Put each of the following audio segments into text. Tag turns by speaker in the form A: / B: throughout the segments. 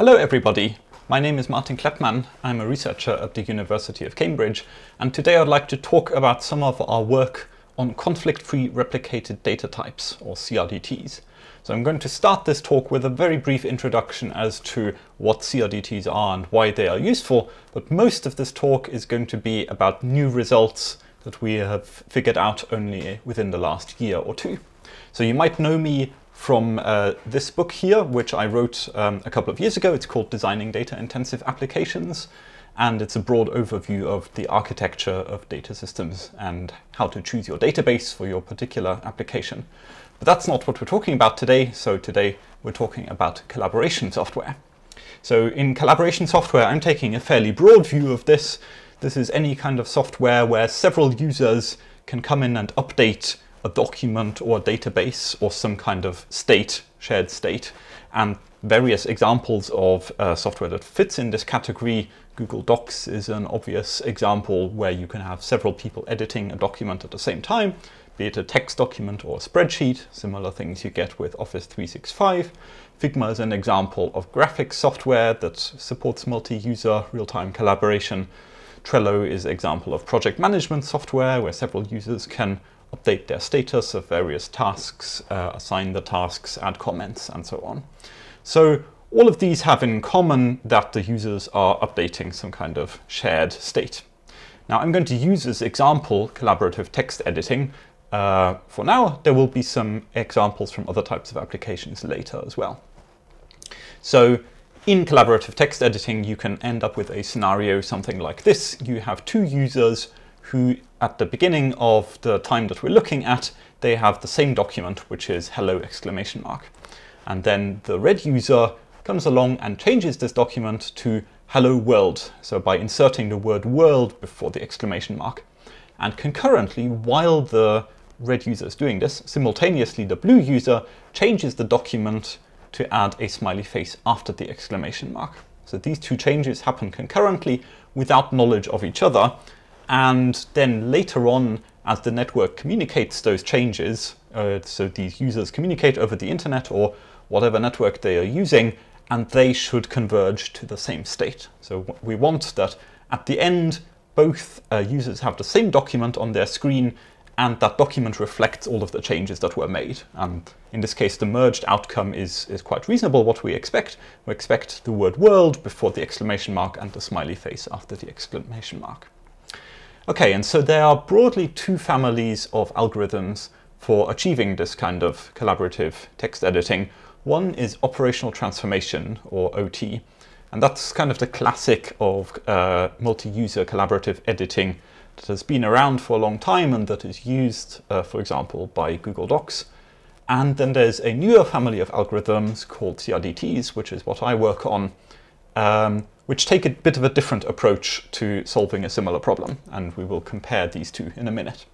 A: Hello everybody, my name is Martin Kleppmann. I'm a researcher at the University of Cambridge and today I'd like to talk about some of our work on conflict-free replicated data types or CRDTs. So I'm going to start this talk with a very brief introduction as to what CRDTs are and why they are useful, but most of this talk is going to be about new results that we have figured out only within the last year or two. So you might know me from uh, this book here, which I wrote um, a couple of years ago. It's called Designing Data Intensive Applications, and it's a broad overview of the architecture of data systems and how to choose your database for your particular application. But that's not what we're talking about today. So today we're talking about collaboration software. So in collaboration software, I'm taking a fairly broad view of this. This is any kind of software where several users can come in and update a document or a database or some kind of state, shared state, and various examples of uh, software that fits in this category. Google Docs is an obvious example where you can have several people editing a document at the same time, be it a text document or a spreadsheet, similar things you get with Office 365. Figma is an example of graphics software that supports multi-user real-time collaboration. Trello is an example of project management software where several users can update their status of various tasks, uh, assign the tasks, add comments, and so on. So all of these have in common that the users are updating some kind of shared state. Now I'm going to use this example, collaborative text editing. Uh, for now, there will be some examples from other types of applications later as well. So in collaborative text editing, you can end up with a scenario something like this. You have two users who at the beginning of the time that we're looking at, they have the same document, which is hello exclamation mark. And then the red user comes along and changes this document to hello world. So by inserting the word world before the exclamation mark. And concurrently, while the red user is doing this, simultaneously the blue user changes the document to add a smiley face after the exclamation mark. So these two changes happen concurrently without knowledge of each other. And then later on, as the network communicates those changes, uh, so these users communicate over the internet or whatever network they are using, and they should converge to the same state. So we want that at the end, both uh, users have the same document on their screen and that document reflects all of the changes that were made. And in this case, the merged outcome is, is quite reasonable, what we expect. We expect the word world before the exclamation mark and the smiley face after the exclamation mark. Okay, and so there are broadly two families of algorithms for achieving this kind of collaborative text editing. One is operational transformation, or OT, and that's kind of the classic of uh, multi-user collaborative editing that has been around for a long time and that is used, uh, for example, by Google Docs. And then there's a newer family of algorithms called CRDTs, which is what I work on, um, which take a bit of a different approach to solving a similar problem, and we will compare these two in a minute.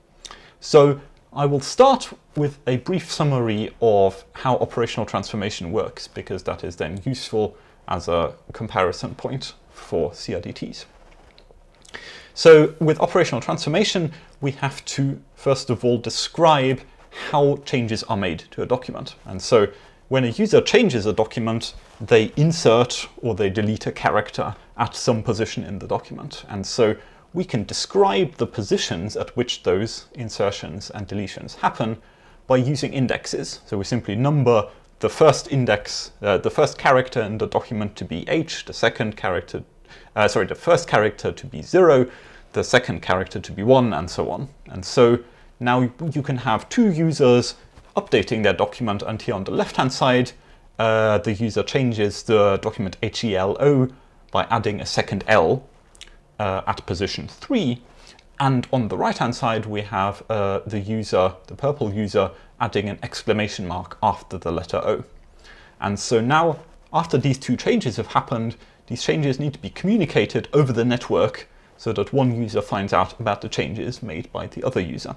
A: So I will start with a brief summary of how operational transformation works, because that is then useful as a comparison point for CRDTs. So with operational transformation, we have to, first of all, describe how changes are made to a document. And so when a user changes a document, they insert or they delete a character at some position in the document. And so we can describe the positions at which those insertions and deletions happen by using indexes. So we simply number the first index, uh, the first character in the document to be h, the second character, uh, sorry, the first character to be zero, the second character to be one, and so on. And so now you can have two users updating their document and here on the left hand side uh, the user changes the document HELO by adding a second L uh, at position 3 and on the right hand side we have uh, the user, the purple user, adding an exclamation mark after the letter O. And so now after these two changes have happened, these changes need to be communicated over the network so that one user finds out about the changes made by the other user.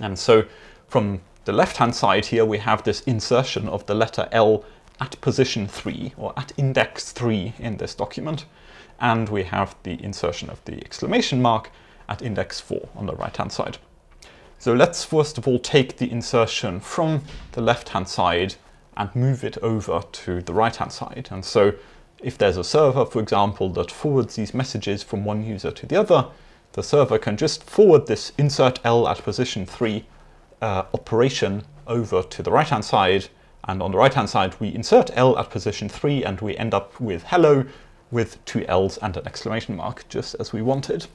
A: And so from the left-hand side here, we have this insertion of the letter L at position 3, or at index 3 in this document. And we have the insertion of the exclamation mark at index 4 on the right-hand side. So let's first of all take the insertion from the left-hand side and move it over to the right-hand side. And so if there's a server, for example, that forwards these messages from one user to the other, the server can just forward this insert L at position 3 uh, operation over to the right-hand side. And on the right-hand side, we insert L at position 3 and we end up with hello with two L's and an exclamation mark, just as we wanted.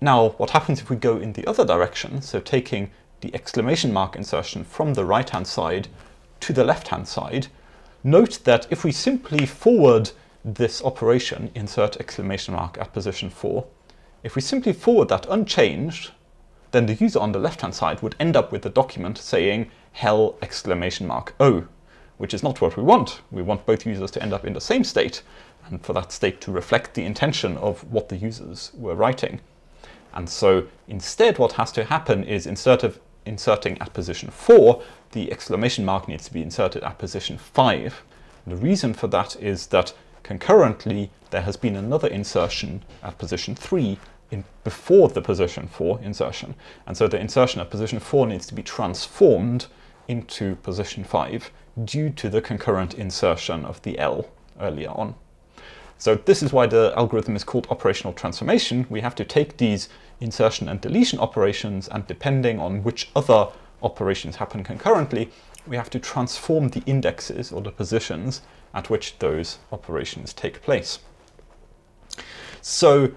A: Now, what happens if we go in the other direction? So taking the exclamation mark insertion from the right-hand side to the left-hand side, note that if we simply forward this operation, insert exclamation mark at position 4, if we simply forward that unchanged, then the user on the left-hand side would end up with a document saying hell exclamation mark O, which is not what we want. We want both users to end up in the same state, and for that state to reflect the intention of what the users were writing. And so instead what has to happen is instead of inserting at position 4, the exclamation mark needs to be inserted at position 5. And the reason for that is that concurrently there has been another insertion at position 3 in before the position 4 insertion. And so the insertion at position 4 needs to be transformed into position 5 due to the concurrent insertion of the L earlier on. So this is why the algorithm is called operational transformation. We have to take these insertion and deletion operations and depending on which other operations happen concurrently, we have to transform the indexes or the positions at which those operations take place. So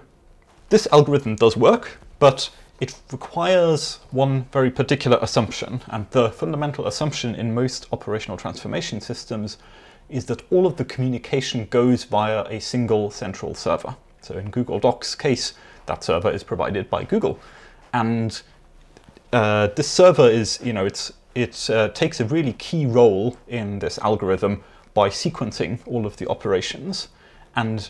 A: this algorithm does work, but it requires one very particular assumption. And the fundamental assumption in most operational transformation systems is that all of the communication goes via a single central server. So in Google Docs case, that server is provided by Google. And uh, this server is, you know, it's, it uh, takes a really key role in this algorithm by sequencing all of the operations. And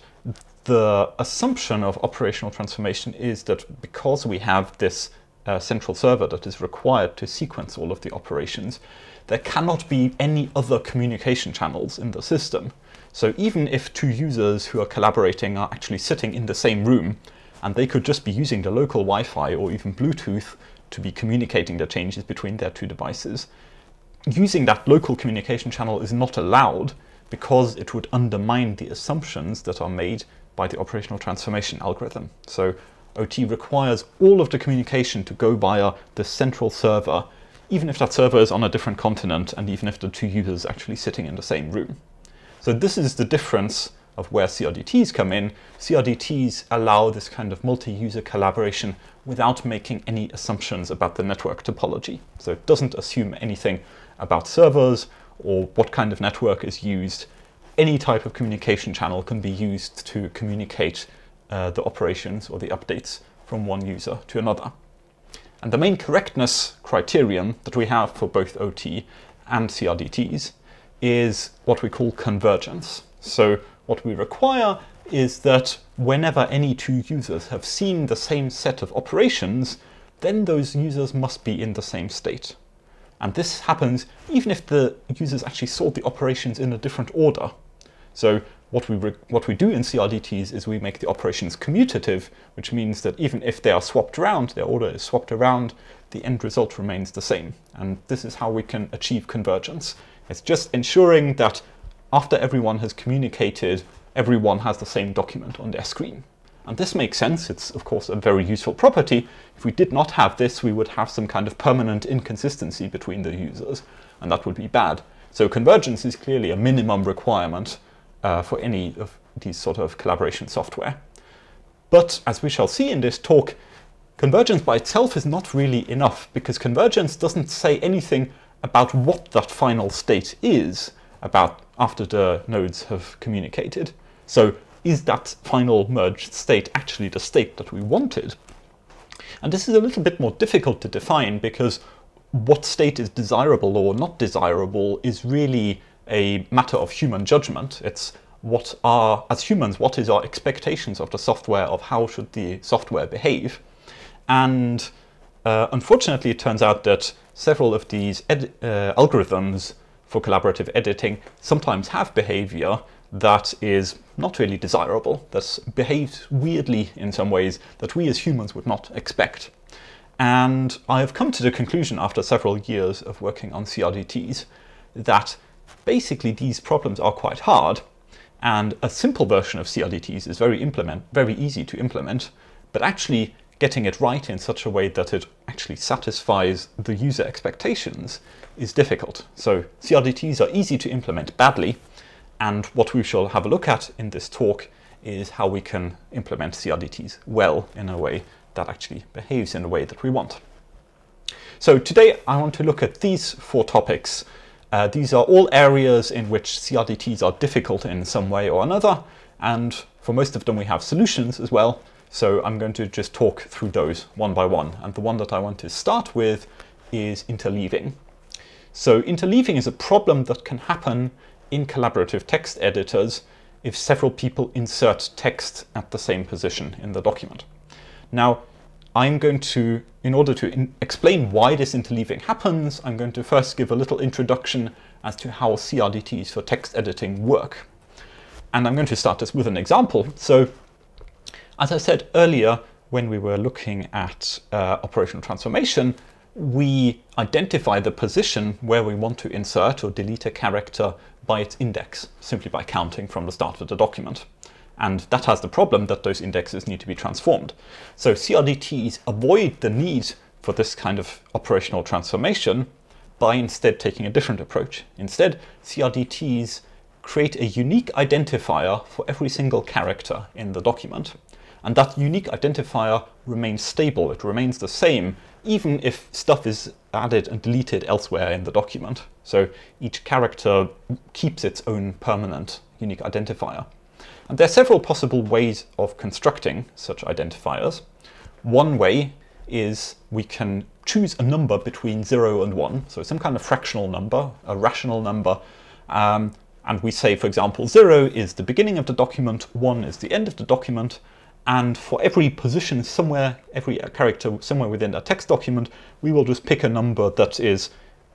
A: the assumption of operational transformation is that because we have this uh, central server that is required to sequence all of the operations, there cannot be any other communication channels in the system. So even if two users who are collaborating are actually sitting in the same room, and they could just be using the local Wi-Fi or even Bluetooth to be communicating the changes between their two devices, using that local communication channel is not allowed because it would undermine the assumptions that are made by the operational transformation algorithm. So OT requires all of the communication to go via the central server even if that server is on a different continent and even if the two users are actually sitting in the same room. So this is the difference of where CRDTs come in. CRDTs allow this kind of multi-user collaboration without making any assumptions about the network topology. So it doesn't assume anything about servers or what kind of network is used. Any type of communication channel can be used to communicate uh, the operations or the updates from one user to another. And the main correctness criterion that we have for both OT and CRDTs is what we call convergence. So what we require is that whenever any two users have seen the same set of operations, then those users must be in the same state. And this happens even if the users actually saw the operations in a different order. So what we, what we do in CRDTs is we make the operations commutative, which means that even if they are swapped around, their order is swapped around, the end result remains the same. And this is how we can achieve convergence. It's just ensuring that after everyone has communicated, everyone has the same document on their screen. And this makes sense. It's, of course, a very useful property. If we did not have this, we would have some kind of permanent inconsistency between the users, and that would be bad. So convergence is clearly a minimum requirement uh, for any of these sort of collaboration software. But as we shall see in this talk, convergence by itself is not really enough because convergence doesn't say anything about what that final state is about after the nodes have communicated. So is that final merged state actually the state that we wanted? And this is a little bit more difficult to define because what state is desirable or not desirable is really a matter of human judgment. It's what are, as humans, what is our expectations of the software, of how should the software behave. And uh, unfortunately, it turns out that several of these uh, algorithms for collaborative editing sometimes have behavior that is not really desirable, that behaves weirdly in some ways that we as humans would not expect. And I have come to the conclusion after several years of working on CRDTs that basically these problems are quite hard And a simple version of CRDTs is very implement, very easy to implement, but actually getting it right in such a way that it actually satisfies the user expectations is difficult. So CRDTs are easy to implement badly, and what we shall have a look at in this talk is how we can implement CRDTs well in a way that actually behaves in a way that we want. So today I want to look at these four topics. Uh, these are all areas in which CRDTs are difficult in some way or another, and for most of them we have solutions as well. So I'm going to just talk through those one by one. And the one that I want to start with is interleaving. So interleaving is a problem that can happen in collaborative text editors if several people insert text at the same position in the document. Now, I'm going to, in order to explain why this interleaving happens, I'm going to first give a little introduction as to how CRDTs for text editing work. And I'm going to start this with an example. So as I said earlier, when we were looking at uh, operational transformation, we identify the position where we want to insert or delete a character by its index, simply by counting from the start of the document. And that has the problem that those indexes need to be transformed. So CRDTs avoid the need for this kind of operational transformation by instead taking a different approach. Instead, CRDTs create a unique identifier for every single character in the document. And that unique identifier remains stable, it remains the same, even if stuff is added and deleted elsewhere in the document. So each character keeps its own permanent unique identifier. And there are several possible ways of constructing such identifiers. One way is we can choose a number between 0 and 1, so some kind of fractional number, a rational number, um, and we say, for example, 0 is the beginning of the document, 1 is the end of the document, and for every position somewhere, every character somewhere within a text document, we will just pick a number that is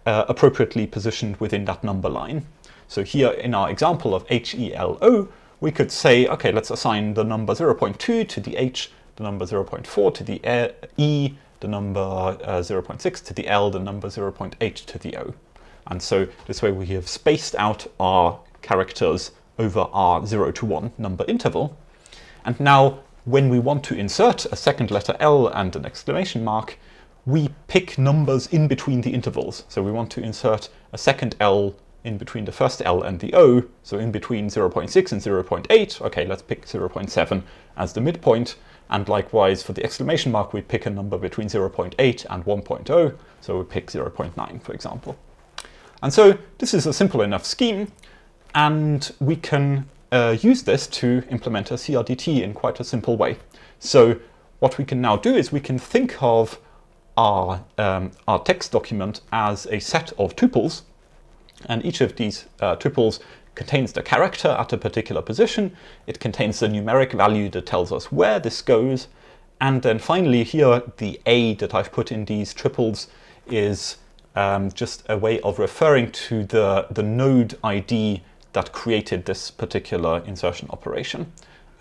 A: uh, appropriately positioned within that number line. So here in our example of HELO, we could say, okay, let's assign the number 0.2 to the H, the number 0.4 to the E, the number uh, 0.6 to the L, the number 0.8 to the O. And so this way we have spaced out our characters over our 0 to 1 number interval. And now when we want to insert a second letter L and an exclamation mark, we pick numbers in between the intervals. So we want to insert a second L in between the first L and the O, so in between 0.6 and 0.8, okay, let's pick 0.7 as the midpoint. And likewise, for the exclamation mark, we pick a number between 0.8 and 1.0, so we pick 0.9, for example. And so this is a simple enough scheme, and we can uh, use this to implement a CRDT in quite a simple way. So what we can now do is we can think of our, um, our text document as a set of tuples, and each of these uh, tuples contains the character at a particular position, it contains the numeric value that tells us where this goes, and then finally here the A that I've put in these triples is um, just a way of referring to the, the node ID that created this particular insertion operation.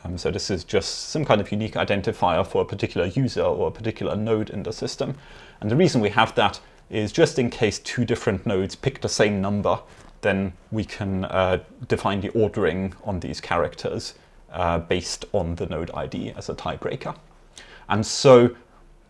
A: Um, so this is just some kind of unique identifier for a particular user or a particular node in the system. And the reason we have that is just in case two different nodes pick the same number, then we can uh, define the ordering on these characters uh, based on the node ID as a tiebreaker. And so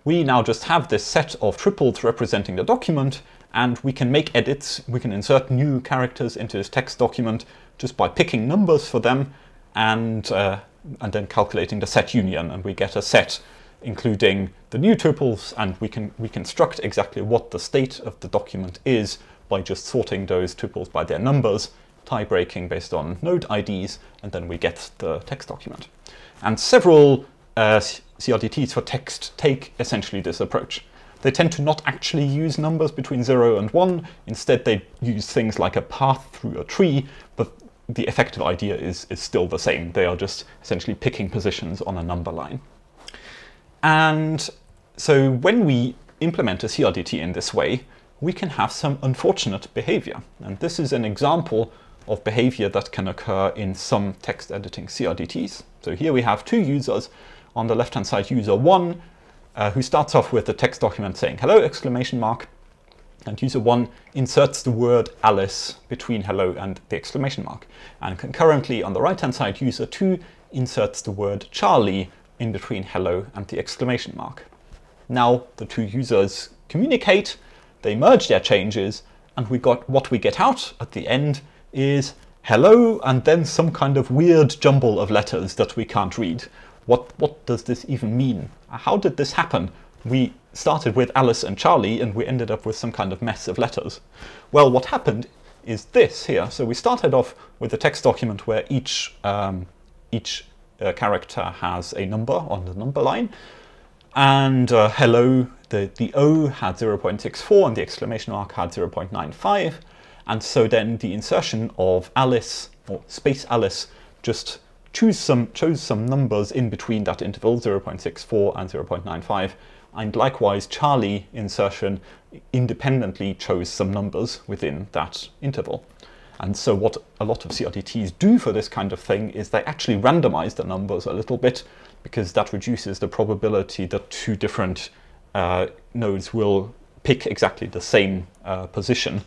A: we now just have this set of triples representing the document, and we can make edits. We can insert new characters into this text document just by picking numbers for them and, uh, and then calculating the set union. And we get a set including the new tuples, and we can reconstruct exactly what the state of the document is by just sorting those tuples by their numbers, tie breaking based on node IDs, and then we get the text document. And several uh, CRDTs for text take essentially this approach. They tend to not actually use numbers between 0 and 1. Instead, they use things like a path through a tree, but the effective idea is, is still the same. They are just essentially picking positions on a number line. And so when we implement a CRDT in this way, we can have some unfortunate behavior. And this is an example of behavior that can occur in some text editing CRDTs. So here we have two users. On the left-hand side, user one, uh, who starts off with the text document saying hello, exclamation mark. And user one inserts the word Alice between hello and the exclamation mark. And concurrently on the right-hand side, user two inserts the word Charlie in between hello and the exclamation mark. Now the two users communicate, they merge their changes, and we got what we get out at the end is hello and then some kind of weird jumble of letters that we can't read. What, what does this even mean? How did this happen? We started with Alice and Charlie and we ended up with some kind of mess of letters. Well, what happened is this here. So we started off with a text document where each, um, each uh, character has a number on the number line. And uh, hello, the, the O had 0.64 and the exclamation mark had 0.95. And so then the insertion of Alice or space Alice just choose some, chose some numbers in between that interval, 0.64 and 0.95. And likewise, Charlie insertion independently chose some numbers within that interval. And so what a lot of CRDTs do for this kind of thing is they actually randomize the numbers a little bit because that reduces the probability that two different uh, nodes will pick exactly the same uh, position,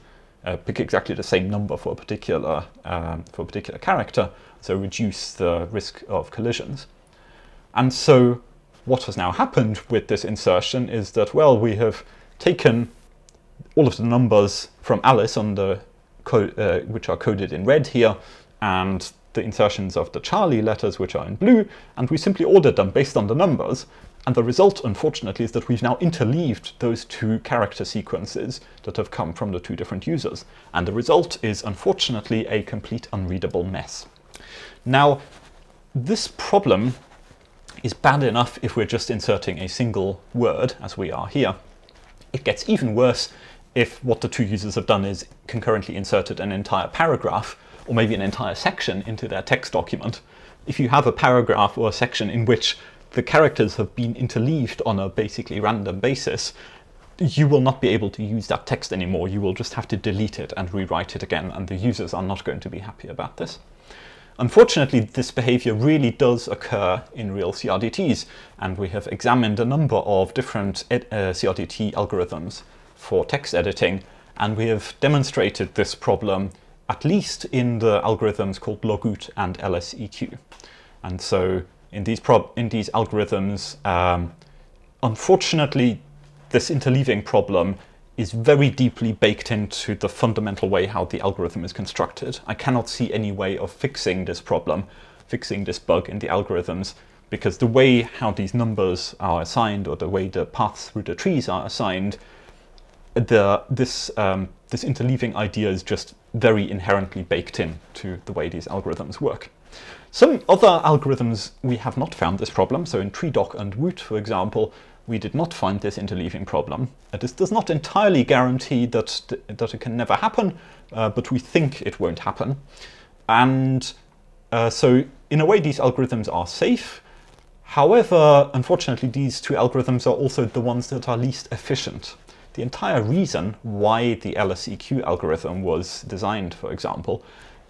A: uh, pick exactly the same number for a particular um, for a particular character, so reduce the risk of collisions. And so what has now happened with this insertion is that well we have taken all of the numbers from Alice on the uh, which are coded in red here, and the insertions of the Charlie letters, which are in blue, and we simply ordered them based on the numbers. And the result, unfortunately, is that we've now interleaved those two character sequences that have come from the two different users. And the result is, unfortunately, a complete unreadable mess. Now, this problem is bad enough if we're just inserting a single word, as we are here. It gets even worse if what the two users have done is concurrently inserted an entire paragraph or maybe an entire section into their text document. If you have a paragraph or a section in which the characters have been interleaved on a basically random basis, you will not be able to use that text anymore. You will just have to delete it and rewrite it again, and the users are not going to be happy about this. Unfortunately, this behavior really does occur in real CRDTs, and we have examined a number of different uh, CRDT algorithms for text editing, and we have demonstrated this problem at least in the algorithms called Logoot and LSEQ. And so in these, in these algorithms, um, unfortunately, this interleaving problem is very deeply baked into the fundamental way how the algorithm is constructed. I cannot see any way of fixing this problem, fixing this bug in the algorithms, because the way how these numbers are assigned or the way the paths through the trees are assigned the this um, this interleaving idea is just very inherently baked in to the way these algorithms work. Some other algorithms we have not found this problem. So in TreeDoc and Woot, for example, we did not find this interleaving problem. Uh, this does not entirely guarantee that th that it can never happen, uh, but we think it won't happen. And uh, so in a way, these algorithms are safe. However, unfortunately, these two algorithms are also the ones that are least efficient. The entire reason why the LSEQ algorithm was designed, for example,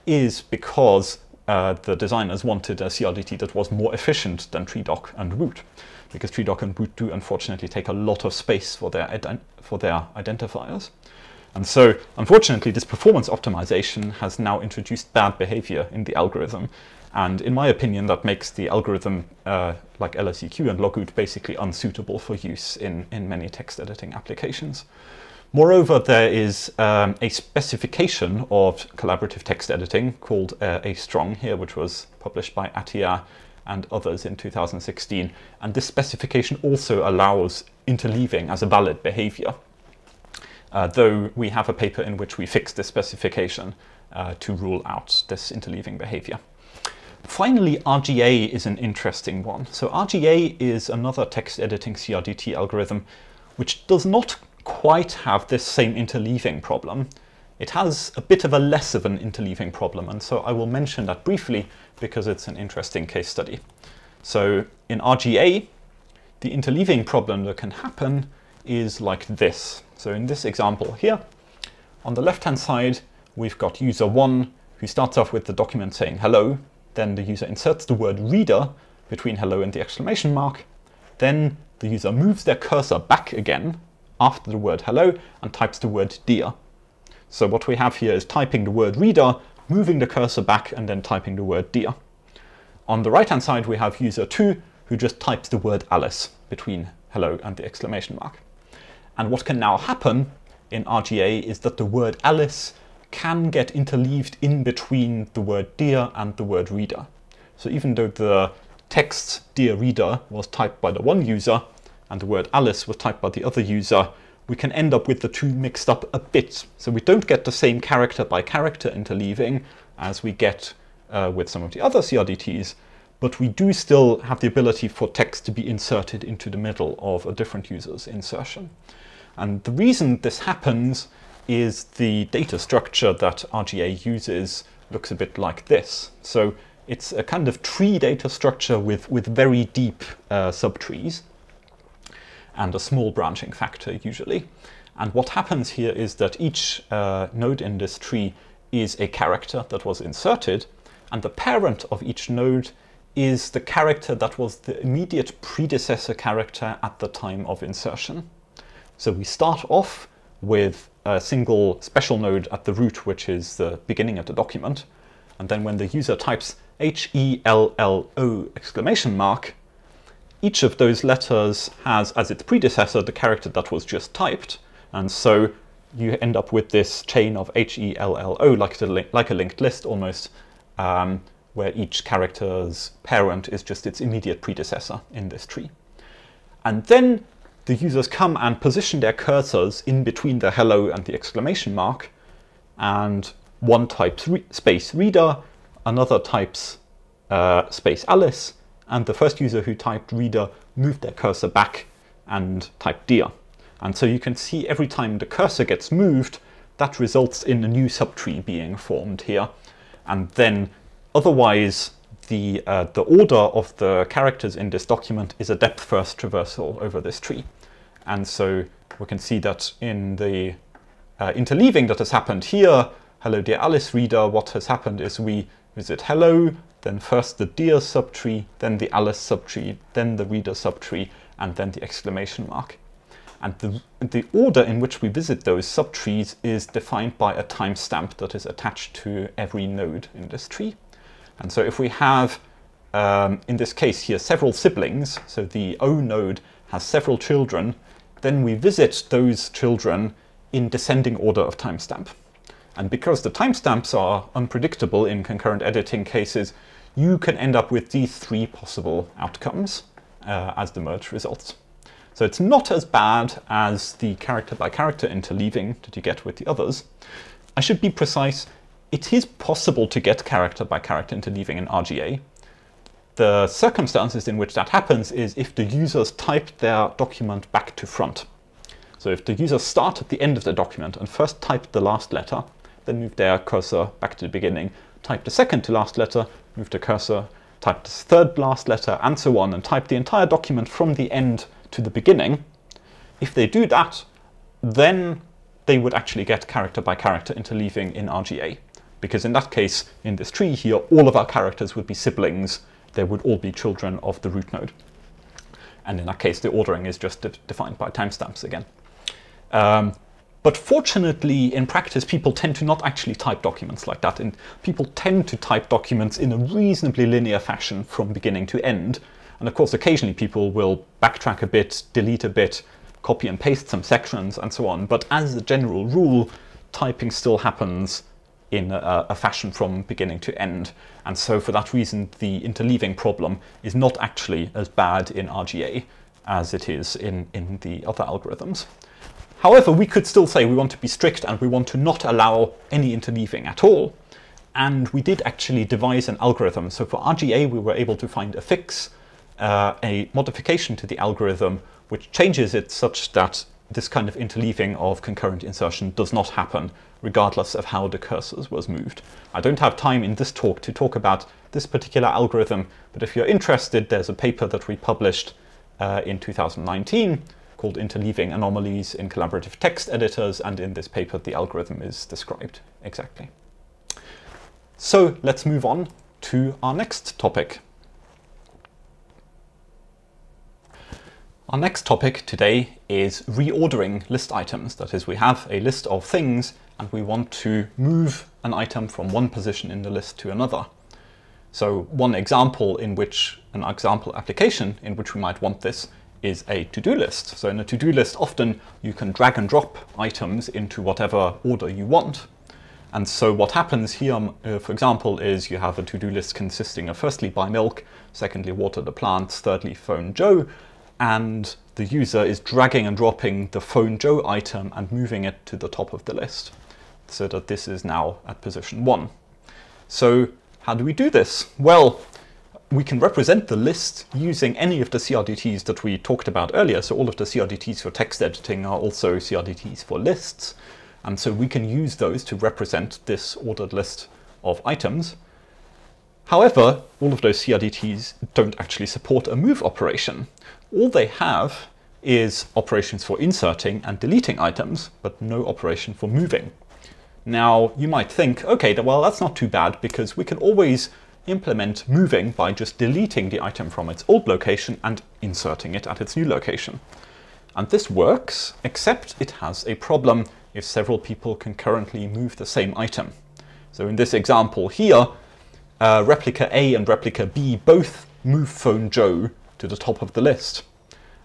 A: is because uh, the designers wanted a CRDT that was more efficient than TreeDoc and Woot, because TreeDoc and Woot do unfortunately take a lot of space for their, for their identifiers. And so, unfortunately, this performance optimization has now introduced bad behavior in the algorithm, and in my opinion, that makes the algorithm uh, like LSEQ and Logoot basically unsuitable for use in, in many text editing applications. Moreover, there is um, a specification of collaborative text editing called uh, A-Strong here, which was published by Attiya and others in 2016. And this specification also allows interleaving as a valid behavior, uh, though we have a paper in which we fix this specification uh, to rule out this interleaving behavior. Finally, RGA is an interesting one. So RGA is another text editing CRDT algorithm which does not quite have this same interleaving problem. It has a bit of a less of an interleaving problem, and so I will mention that briefly because it's an interesting case study. So in RGA, the interleaving problem that can happen is like this. So in this example here, on the left-hand side, we've got user one who starts off with the document saying hello, then the user inserts the word reader between hello and the exclamation mark. Then the user moves their cursor back again after the word hello and types the word dear. So what we have here is typing the word reader, moving the cursor back and then typing the word dear. On the right hand side we have user 2 who just types the word Alice between hello and the exclamation mark. And what can now happen in RGA is that the word Alice can get interleaved in between the word dear and the word reader. So even though the text dear reader was typed by the one user and the word Alice was typed by the other user, we can end up with the two mixed up a bit. So we don't get the same character by character interleaving as we get uh, with some of the other CRDTs, but we do still have the ability for text to be inserted into the middle of a different user's insertion. And the reason this happens is the data structure that RGA uses looks a bit like this. So it's a kind of tree data structure with, with very deep uh, subtrees and a small branching factor usually. And what happens here is that each uh, node in this tree is a character that was inserted, and the parent of each node is the character that was the immediate predecessor character at the time of insertion. So we start off with a single special node at the root, which is the beginning of the document. And then when the user types H-E-L-L-O exclamation mark, each of those letters has as its predecessor the character that was just typed. And so you end up with this chain of H-E-L-L-O, like, like a linked list almost, um, where each character's parent is just its immediate predecessor in this tree. And then the users come and position their cursors in between the hello and the exclamation mark, and one types re space reader, another types uh, space Alice, and the first user who typed reader moved their cursor back and typed dear. And so you can see every time the cursor gets moved, that results in a new subtree being formed here. And then otherwise, the, uh, the order of the characters in this document is a depth-first traversal over this tree. And so we can see that in the uh, interleaving that has happened here, hello dear Alice reader, what has happened is we visit hello, then first the dear subtree, then the Alice subtree, then the reader subtree, and then the exclamation mark. And the, the order in which we visit those subtrees is defined by a timestamp that is attached to every node in this tree. And so if we have, um, in this case here, several siblings, so the O node has several children, then we visit those children in descending order of timestamp. And because the timestamps are unpredictable in concurrent editing cases, you can end up with these three possible outcomes uh, as the merge results. So it's not as bad as the character by character interleaving that you get with the others. I should be precise, it is possible to get character by character interleaving in RGA. The circumstances in which that happens is if the users type their document back to front. So if the users start at the end of the document and first type the last letter, then move their cursor back to the beginning, type the second to last letter, move the cursor, type the third last letter, and so on, and type the entire document from the end to the beginning. If they do that, then they would actually get character by character interleaving in RGA because in that case, in this tree here, all of our characters would be siblings. They would all be children of the root node. And in that case, the ordering is just de defined by timestamps again. Um, but fortunately, in practice, people tend to not actually type documents like that. And people tend to type documents in a reasonably linear fashion from beginning to end. And of course, occasionally people will backtrack a bit, delete a bit, copy and paste some sections, and so on. But as a general rule, typing still happens in a, a, fashion from beginning to end. And so for that reason, the interleaving problem is not actually as bad in RGA as it is in, in the other algorithms. However, we could still say we want to be strict and we want to not allow any interleaving at all. And we did actually devise an algorithm. So for RGA, we were able to find a fix, uh, a modification to the algorithm, which changes it such that this kind of interleaving of concurrent insertion does not happen regardless of how the cursors was moved. I don't have time in this talk to talk about this particular algorithm, but if you're interested, there's a paper that we published uh, in 2019 called Interleaving Anomalies in Collaborative Text Editors, and in this paper the algorithm is described exactly. So let's move on to our next topic. Our next topic today is reordering list items. That is, we have a list of things and we want to move an item from one position in the list to another. So one example in which, an example application in which we might want this is a to-do list. So in a to-do list, often you can drag and drop items into whatever order you want. And so what happens here, uh, for example, is you have a to-do list consisting of firstly buy milk, secondly water the plants, thirdly phone Joe, and the user is dragging and dropping the phone Joe item and moving it to the top of the list so that this is now at position one. So how do we do this? Well, we can represent the list using any of the CRDTs that we talked about earlier. So all of the CRDTs for text editing are also CRDTs for lists. And so we can use those to represent this ordered list of items. However, all of those CRDTs don't actually support a move operation. All they have is operations for inserting and deleting items, but no operation for moving. Now, you might think, okay, well, that's not too bad because we can always implement moving by just deleting the item from its old location and inserting it at its new location. And this works, except it has a problem if several people concurrently move the same item. So in this example here, uh, replica A and replica B both move phone Joe to the top of the list.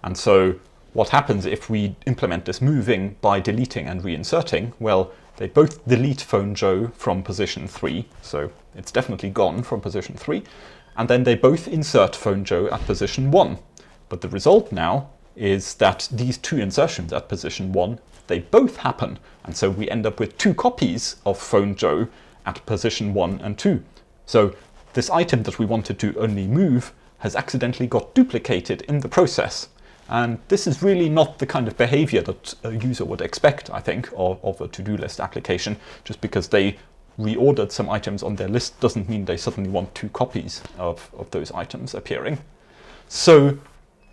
A: And so what happens if we implement this moving by deleting and reinserting? Well, they both delete phone Joe from position 3, so it's definitely gone from position 3, and then they both insert phone Joe at position 1. But the result now is that these two insertions at position 1, they both happen, and so we end up with two copies of phone Joe at position 1 and 2. So this item that we wanted to only move has accidentally got duplicated in the process. And this is really not the kind of behavior that a user would expect, I think, of, of a to-do list application. Just because they reordered some items on their list doesn't mean they suddenly want two copies of, of those items appearing. So,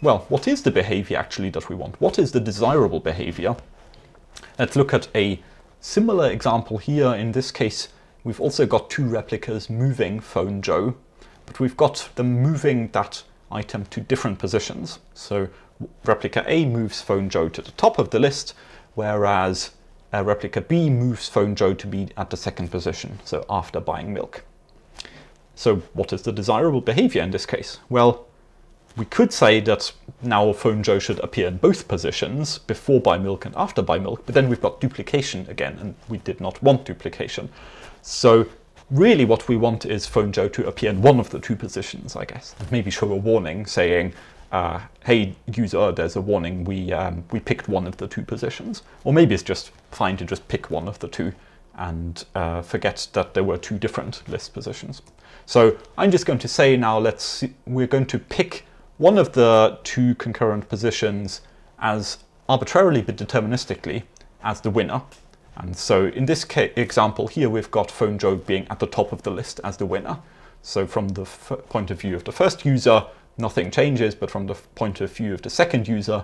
A: well, what is the behavior actually that we want? What is the desirable behavior? Let's look at a similar example here. In this case, we've also got two replicas moving phone Joe, but we've got them moving that item to different positions. So replica A moves phone Joe to the top of the list, whereas uh, replica B moves phone Joe to be at the second position, so after buying milk. So what is the desirable behavior in this case? Well, we could say that now phone Joe should appear in both positions, before buy milk and after buy milk, but then we've got duplication again, and we did not want duplication. So really what we want is phone Joe to appear in one of the two positions, I guess, and maybe show a warning saying, uh, hey user, there's a warning, we, um, we picked one of the two positions. Or maybe it's just fine to just pick one of the two and uh, forget that there were two different list positions. So I'm just going to say now, let's see, we're going to pick one of the two concurrent positions as arbitrarily but deterministically as the winner. And so in this example here, we've got phone Joe being at the top of the list as the winner. So from the point of view of the first user, nothing changes, but from the point of view of the second user,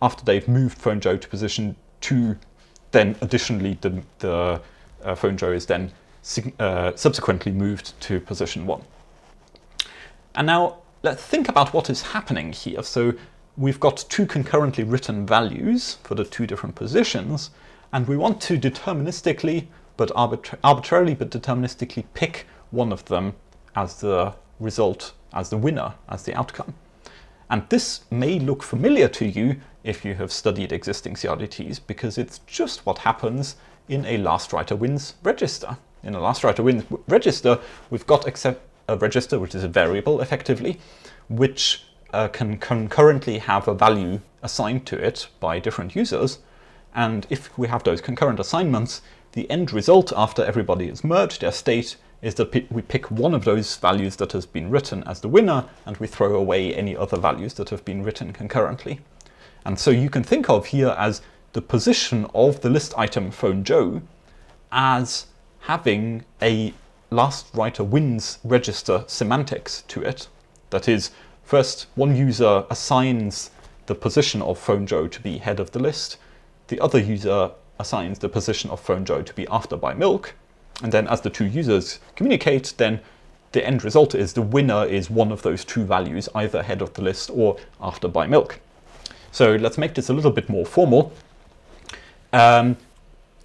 A: after they've moved phone Joe to position two, then additionally the, the uh, phone Joe is then uh, subsequently moved to position one. And now let's think about what is happening here. So we've got two concurrently written values for the two different positions, and we want to deterministically, but arbitra arbitrarily, but deterministically pick one of them as the result as the winner, as the outcome. And this may look familiar to you if you have studied existing CRDTs, because it's just what happens in a last writer wins register. In a last writer wins register, we've got a register, which is a variable effectively, which uh, can concurrently have a value assigned to it by different users. And if we have those concurrent assignments, the end result after everybody is merged their state is that we pick one of those values that has been written as the winner and we throw away any other values that have been written concurrently. And so you can think of here as the position of the list item phone Joe as having a last writer wins register semantics to it. That is, first one user assigns the position of phone Joe to be head of the list, the other user assigns the position of phone Joe to be after buy milk, and then as the two users communicate, then the end result is the winner is one of those two values, either head of the list or after buy milk. So let's make this a little bit more formal. Um,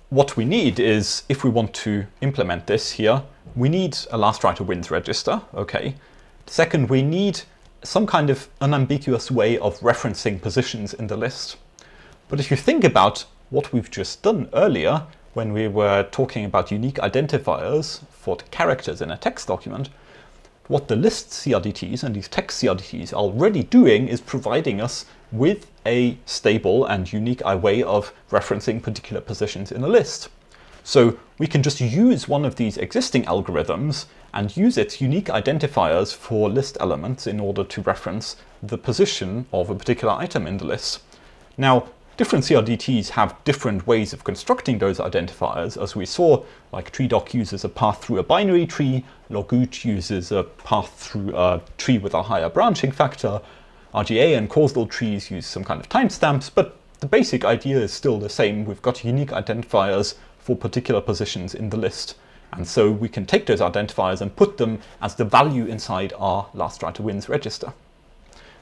A: what we need is, if we want to implement this here, we need a last writer wins register, okay. Second, we need some kind of unambiguous way of referencing positions in the list. But if you think about what we've just done earlier, when we were talking about unique identifiers for the characters in a text document, what the list CRDTs and these text CRDTs are already doing is providing us with a stable and unique way of referencing particular positions in a list. So we can just use one of these existing algorithms and use its unique identifiers for list elements in order to reference the position of a particular item in the list. Now, different CRDTs have different ways of constructing those identifiers. As we saw, like TreeDoc uses a path through a binary tree, Logoot uses a path through a tree with a higher branching factor, RGA and causal trees use some kind of timestamps, but the basic idea is still the same. We've got unique identifiers for particular positions in the list. And so we can take those identifiers and put them as the value inside our last writer wins register.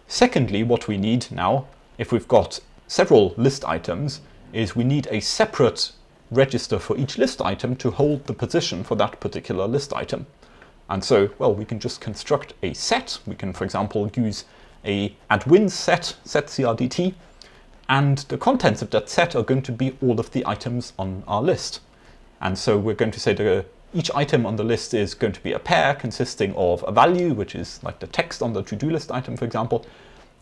A: Secondly, what we need now, if we've got several list items, is we need a separate register for each list item to hold the position for that particular list item. And so, well, we can just construct a set. We can, for example, use a add set, set CRDT, and the contents of that set are going to be all of the items on our list. And so we're going to say that each item on the list is going to be a pair consisting of a value, which is like the text on the to-do list item, for example,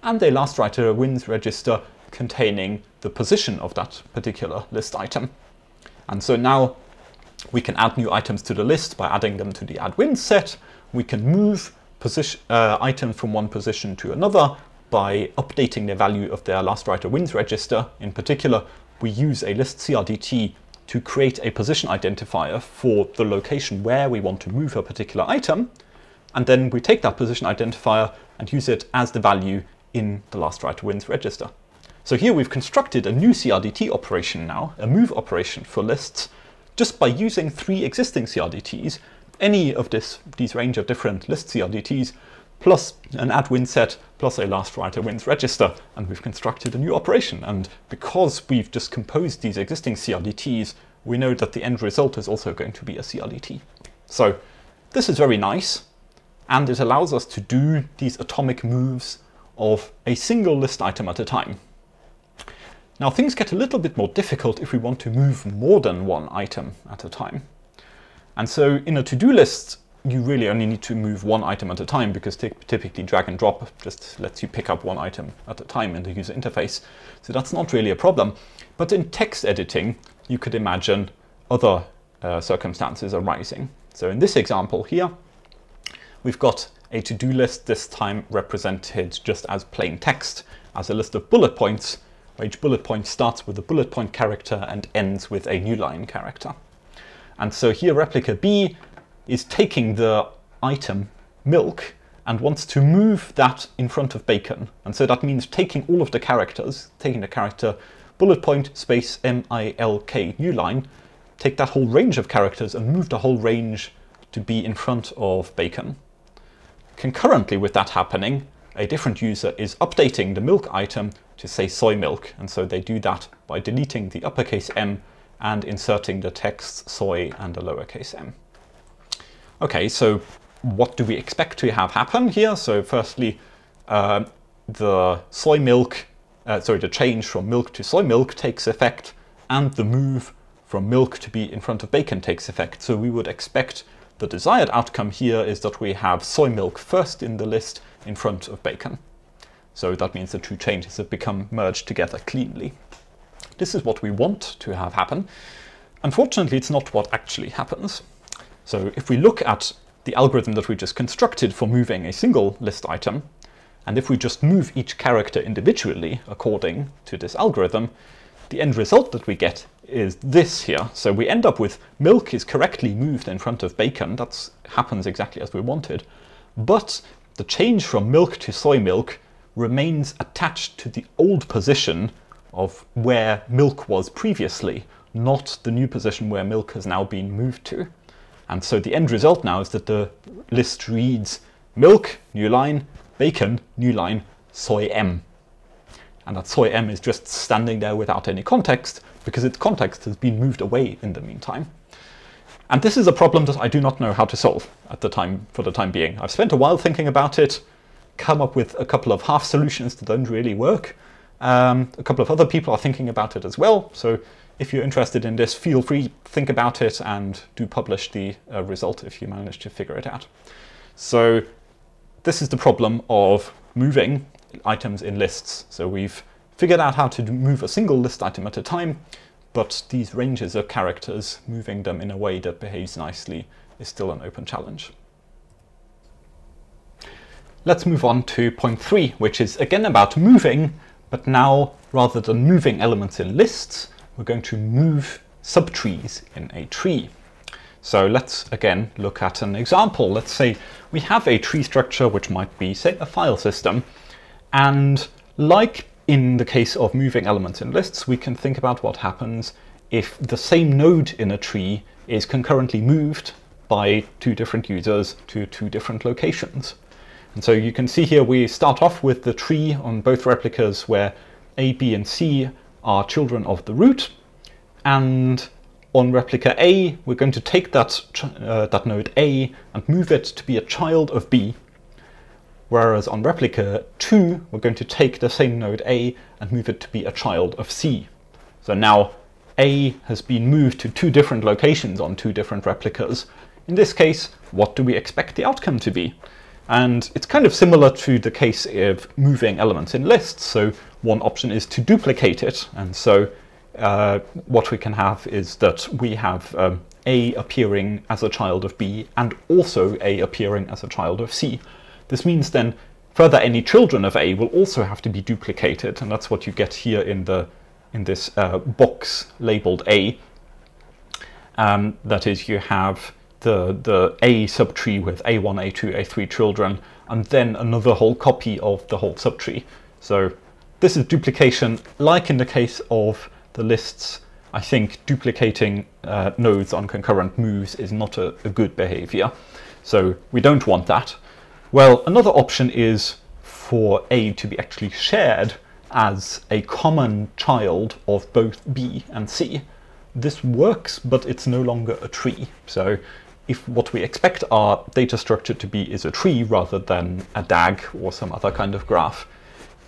A: and a last writer wins register containing the position of that particular list item. And so now we can add new items to the list by adding them to the add wins set. We can move position, uh, items from one position to another by updating the value of their last writer wins register. In particular, we use a list CRDT to create a position identifier for the location where we want to move a particular item. And then we take that position identifier and use it as the value in the last writer wins register. So here we've constructed a new CRDT operation now, a move operation for lists, just by using three existing CRDTs any of this, these range of different list CRDTs, plus an add win set, plus a last writer wins register, and we've constructed a new operation. And because we've just composed these existing CRDTs, we know that the end result is also going to be a CRDT. So this is very nice, and it allows us to do these atomic moves of a single list item at a time. Now things get a little bit more difficult if we want to move more than one item at a time. And so in a to-do list, you really only need to move one item at a time because typically drag and drop just lets you pick up one item at a time in the user interface. So that's not really a problem. But in text editing, you could imagine other uh, circumstances arising. So in this example here, we've got a to-do list this time represented just as plain text, as a list of bullet points, where each bullet point starts with a bullet point character and ends with a new line character. And so here replica B is taking the item milk and wants to move that in front of bacon. And so that means taking all of the characters, taking the character bullet point space M-I-L-K new line, take that whole range of characters and move the whole range to be in front of bacon. Concurrently with that happening, a different user is updating the milk item to say soy milk. And so they do that by deleting the uppercase M and inserting the text soy and a lowercase m. Okay, so what do we expect to have happen here? So firstly, uh, the soy milk, uh, sorry, the change from milk to soy milk takes effect and the move from milk to be in front of bacon takes effect. So we would expect the desired outcome here is that we have soy milk first in the list in front of bacon. So that means the two changes have become merged together cleanly. This is what we want to have happen. Unfortunately, it's not what actually happens. So if we look at the algorithm that we just constructed for moving a single list item, and if we just move each character individually according to this algorithm, the end result that we get is this here. So we end up with milk is correctly moved in front of bacon. That happens exactly as we wanted. But the change from milk to soy milk remains attached to the old position of where milk was previously, not the new position where milk has now been moved to. And so the end result now is that the list reads milk, new line, bacon, new line, soy M. and that soy m is just standing there without any context because its context has been moved away in the meantime. And this is a problem that I do not know how to solve at the time for the time being. I've spent a while thinking about it, come up with a couple of half solutions that don't really work. Um, a couple of other people are thinking about it as well. So if you're interested in this, feel free, think about it and do publish the uh, result if you manage to figure it out. So this is the problem of moving items in lists. So we've figured out how to move a single list item at a time, but these ranges of characters, moving them in a way that behaves nicely is still an open challenge. Let's move on to point three, which is again about moving, but now rather than moving elements in lists, we're going to move subtrees in a tree. So let's again look at an example. Let's say we have a tree structure which might be, say, a file system. And like in the case of moving elements in lists, we can think about what happens if the same node in a tree is concurrently moved by two different users to two different locations. And so you can see here we start off with the tree on both replicas where A, B, and C are children of the root. And on replica A, we're going to take that, uh, that node A and move it to be a child of B. Whereas on replica 2, we're going to take the same node A and move it to be a child of C. So now A has been moved to two different locations on two different replicas. In this case, what do we expect the outcome to be? And it's kind of similar to the case of moving elements in lists. So one option is to duplicate it. And so uh, what we can have is that we have um, A appearing as a child of B and also A appearing as a child of C. This means then further any children of A will also have to be duplicated. And that's what you get here in, the, in this uh, box labeled A. Um, that is, you have the, the A subtree with A1, A2, A3 children, and then another whole copy of the whole subtree. So this is duplication, like in the case of the lists. I think duplicating uh, nodes on concurrent moves is not a, a good behavior. So we don't want that. Well, another option is for A to be actually shared as a common child of both B and C. This works, but it's no longer a tree. So if what we expect our data structure to be is a tree rather than a DAG or some other kind of graph,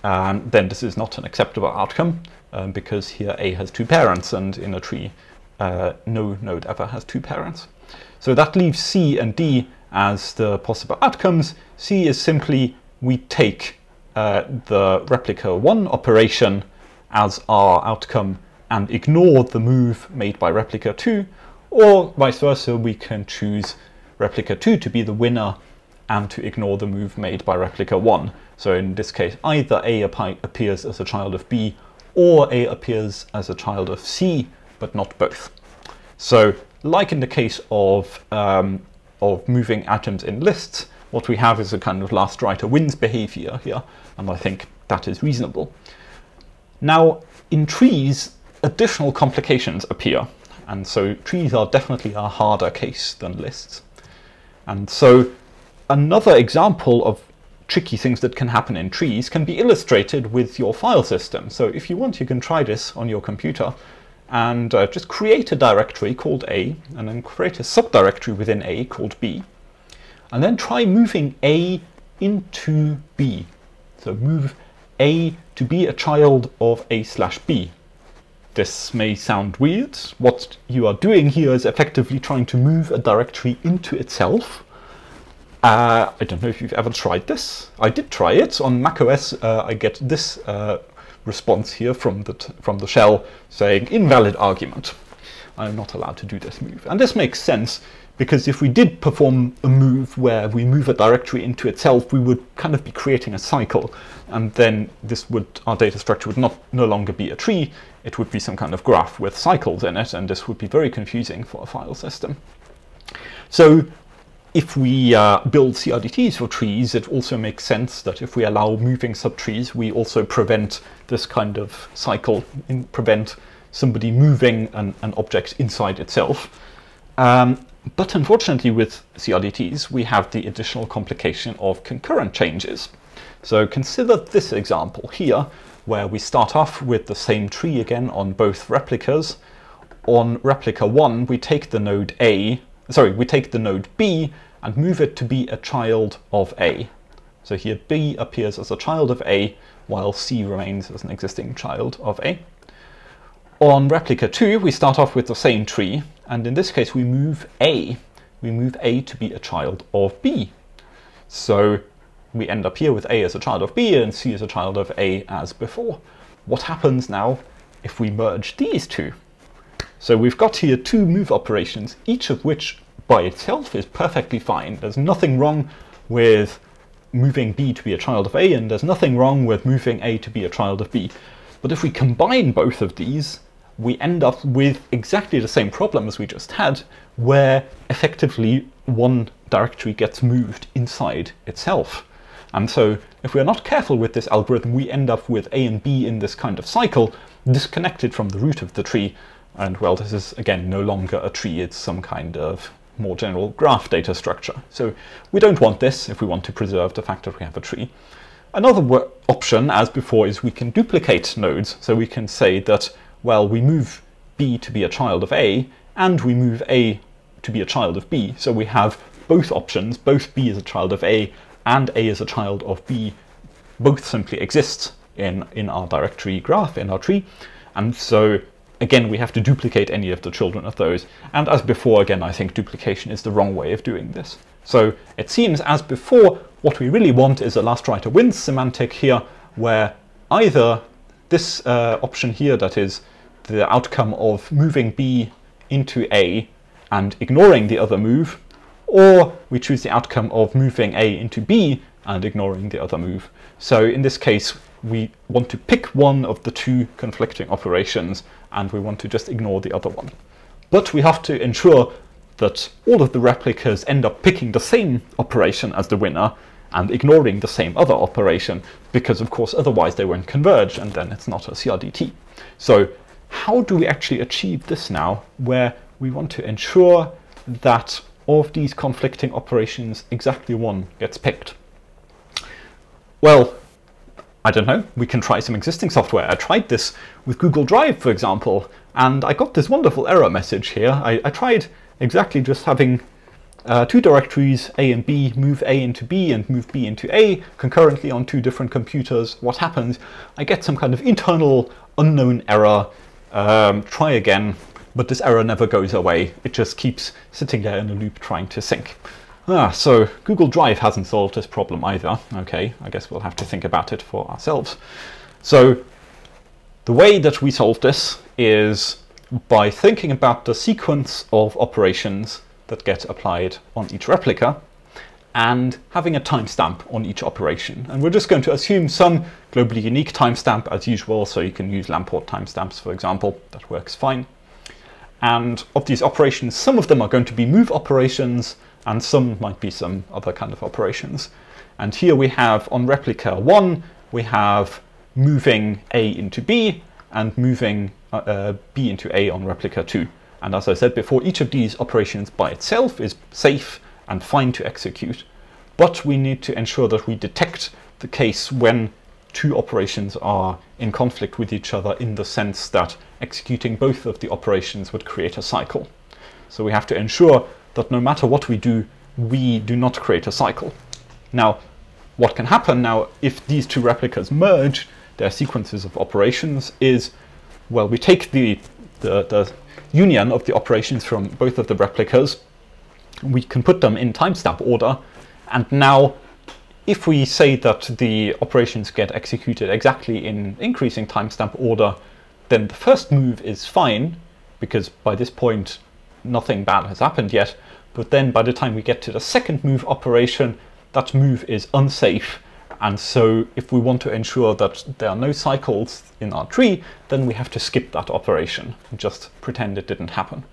A: um, then this is not an acceptable outcome um, because here A has two parents and in a tree uh, no node ever has two parents. So that leaves C and D as the possible outcomes. C is simply we take uh, the replica 1 operation as our outcome and ignore the move made by replica 2 or vice versa, we can choose replica 2 to be the winner and to ignore the move made by replica 1. So in this case, either A appears as a child of B or A appears as a child of C, but not both. So like in the case of, um, of moving atoms in lists, what we have is a kind of last writer wins behavior here, and I think that is reasonable. Now, in trees, additional complications appear. And so trees are definitely a harder case than lists. And so another example of tricky things that can happen in trees can be illustrated with your file system. So if you want, you can try this on your computer and uh, just create a directory called A and then create a subdirectory within A called B. And then try moving A into B. So move A to be a child of A slash B this may sound weird. What you are doing here is effectively trying to move a directory into itself. Uh, I don't know if you've ever tried this. I did try it. On macOS, uh, I get this uh, response here from the, from the shell saying invalid argument. I'm not allowed to do this move. And this makes sense because if we did perform a move where we move a directory into itself, we would kind of be creating a cycle. And then this would, our data structure would not no longer be a tree, it would be some kind of graph with cycles in it, and this would be very confusing for a file system. So if we uh, build CRDTs for trees, it also makes sense that if we allow moving subtrees, we also prevent this kind of cycle, prevent somebody moving an, an object inside itself. Um, But unfortunately with CRDTs, we have the additional complication of concurrent changes. So consider this example here, where we start off with the same tree again on both replicas. On replica 1, we take the node A, sorry, we take the node B and move it to be a child of A. So here B appears as a child of A, while C remains as an existing child of A. On replica 2, we start off with the same tree, and in this case we move A. We move A to be a child of B. So we end up here with A as a child of B and C as a child of A as before. What happens now if we merge these two? So we've got here two move operations, each of which by itself is perfectly fine. There's nothing wrong with moving B to be a child of A, and there's nothing wrong with moving A to be a child of B. But if we combine both of these, we end up with exactly the same problem as we just had, where effectively one directory gets moved inside itself. And so if we're not careful with this algorithm, we end up with A and B in this kind of cycle, disconnected from the root of the tree. And well, this is again no longer a tree, it's some kind of more general graph data structure. So we don't want this if we want to preserve the fact that we have a tree. Another option, as before, is we can duplicate nodes. So we can say that, well, we move B to be a child of A, and we move A to be a child of B. So we have both options, both B is a child of A and A is a child of B, both simply exist in, in our directory graph, in our tree. And so again, we have to duplicate any of the children of those. And as before, again, I think duplication is the wrong way of doing this. So it seems as before, what we really want is a last writer wins semantic here, where either this uh, option here, that is the outcome of moving B into A and ignoring the other move, or we choose the outcome of moving A into B and ignoring the other move. So in this case, we want to pick one of the two conflicting operations and we want to just ignore the other one. But we have to ensure that all of the replicas end up picking the same operation as the winner and ignoring the same other operation because of course otherwise they won't converge and then it's not a CRDT. So how do we actually achieve this now where we want to ensure that of these conflicting operations exactly one gets picked? Well, I don't know, we can try some existing software. I tried this with Google Drive, for example, and I got this wonderful error message here. I, I tried exactly just having uh, two directories, A and B, move A into B and move B into A concurrently on two different computers. What happens? I get some kind of internal unknown error. Um, try again, but this error never goes away. It just keeps sitting there in a loop trying to sync. Ah, so Google Drive hasn't solved this problem either. Okay, I guess we'll have to think about it for ourselves. So the way that we solve this is by thinking about the sequence of operations that get applied on each replica and having a timestamp on each operation. And we're just going to assume some globally unique timestamp as usual, so you can use Lamport timestamps, for example. That works fine. And of these operations, some of them are going to be move operations, and some might be some other kind of operations. And here we have on replica 1, we have moving A into B and moving uh, uh, B into A on replica 2. And as I said before, each of these operations by itself is safe and fine to execute. But we need to ensure that we detect the case when two operations are in conflict with each other in the sense that executing both of the operations would create a cycle. So we have to ensure that no matter what we do, we do not create a cycle. Now, what can happen now if these two replicas merge their sequences of operations is, well, we take the, the, the union of the operations from both of the replicas, we can put them in timestamp order, and now if we say that the operations get executed exactly in increasing timestamp order, then the first move is fine, because by this point nothing bad has happened yet, but then by the time we get to the second move operation, that move is unsafe. And so if we want to ensure that there are no cycles in our tree, then we have to skip that operation and just pretend it didn't happen.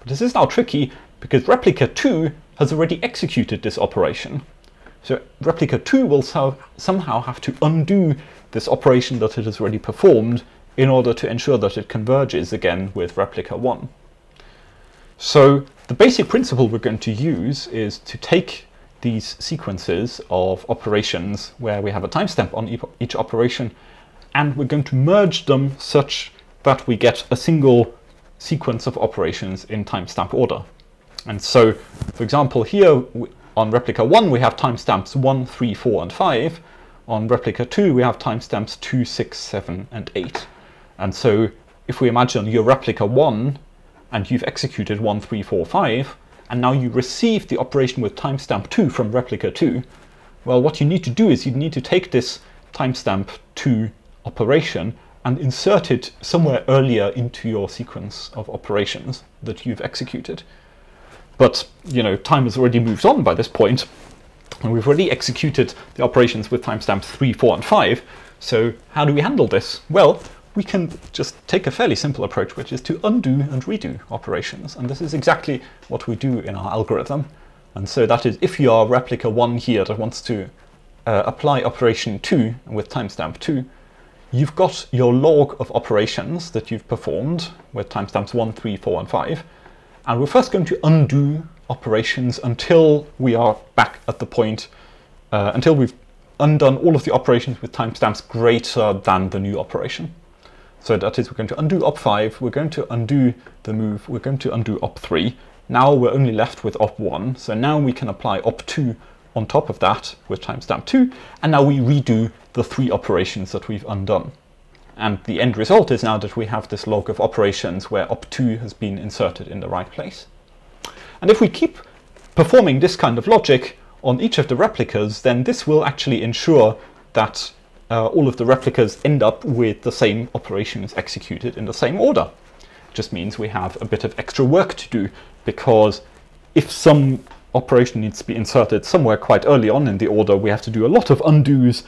A: But this is now tricky because replica 2 has already executed this operation. So replica 2 will so somehow have to undo this operation that it has already performed in order to ensure that it converges again with replica 1. So the basic principle we're going to use is to take these sequences of operations where we have a timestamp on each operation and we're going to merge them such that we get a single sequence of operations in timestamp order. And so, for example, here on replica 1 we have timestamps 1, 3, 4 and 5. On replica 2 we have timestamps 2, 6, 7 and 8. And so if we imagine your replica 1 and you've executed 1, 3, 4, 5, and now you receive the operation with timestamp 2 from replica 2, well, what you need to do is you need to take this timestamp 2 operation and insert it somewhere earlier into your sequence of operations that you've executed. But, you know, time has already moved on by this point, and we've already executed the operations with timestamps 3, 4, and 5. So how do we handle this? Well, we can just take a fairly simple approach, which is to undo and redo operations. And this is exactly what we do in our algorithm. And so that is if you are replica 1 here that wants to uh, apply operation 2 with timestamp 2, you've got your log of operations that you've performed with timestamps 1, 3, 4, and 5. And we're first going to undo operations until we are back at the point, uh, until we've undone all of the operations with timestamps greater than the new operation. So that is, we're going to undo op5, we're going to undo the move, we're going to undo op3. Now we're only left with op1, so now we can apply op2 on top of that with timestamp 2, and now we redo the three operations that we've undone. And the end result is now that we have this log of operations where op2 has been inserted in the right place. And if we keep performing this kind of logic on each of the replicas, then this will actually ensure that uh, all of the replicas end up with the same operations executed in the same order. It just means we have a bit of extra work to do because if some operation needs to be inserted somewhere quite early on in the order, we have to do a lot of undos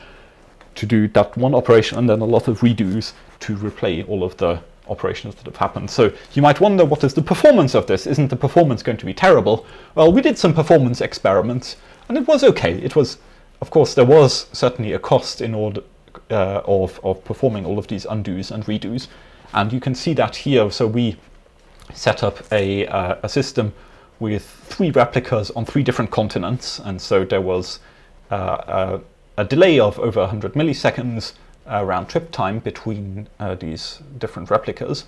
A: to do that one operation and then a lot of redos to replay all of the operations that have happened. So you might wonder what is the performance of this? Isn't the performance going to be terrible? Well, we did some performance experiments and it was okay. It was of course, there was certainly a cost in order uh, of, of performing all of these undos and redos. And you can see that here. So we set up a, uh, a system with three replicas on three different continents. And so there was uh, a, delay of over 100 milliseconds uh, round trip time between uh, these different replicas.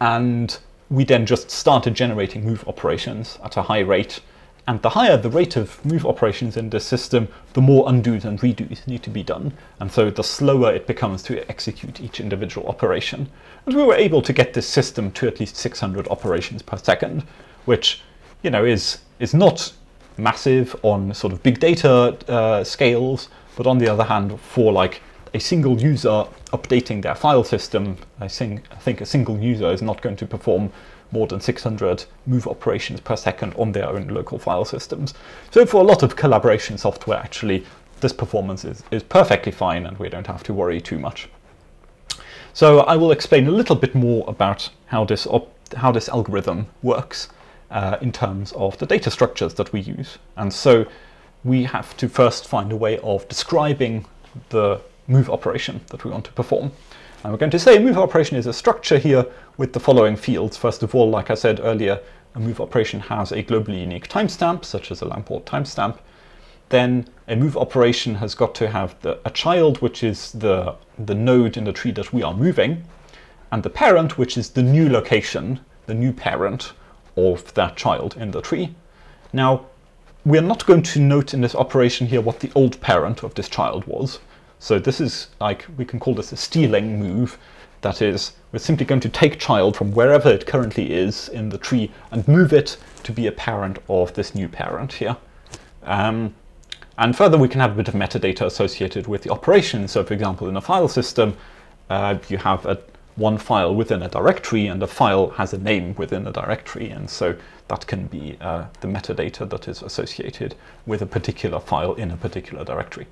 A: And we then just started generating move operations at a high rate and the higher the rate of move operations in this system, the more undos and redos need to be done. And so the slower it becomes to execute each individual operation. And we were able to get this system to at least 600 operations per second, which, you know, is, is not massive on sort of big data uh, scales, but on the other hand, for like a single user updating their file system, I think, I think a single user is not going to perform more than 600 move operations per second on their own local file systems. So for a lot of collaboration software, actually, this performance is, is perfectly fine and we don't have to worry too much. So I will explain a little bit more about how this, how this algorithm works uh, in terms of the data structures that we use. And so we have to first find a way of describing the move operation that we want to perform. And we're going to say move operation is a structure here with the following fields. First of all, like I said earlier, a move operation has a globally unique timestamp, such as a Lamport timestamp. Then a move operation has got to have the, a child, which is the, the node in the tree that we are moving, and the parent, which is the new location, the new parent of that child in the tree. Now, we're not going to note in this operation here what the old parent of this child was. So this is like, we can call this a stealing move. That is, we're simply going to take child from wherever it currently is in the tree and move it to be a parent of this new parent here. Um, and further, we can have a bit of metadata associated with the operation. So for example, in a file system, uh, you have a, one file within a directory and a file has a name within a directory. And so that can be uh, the metadata that is associated with a particular file in a particular directory.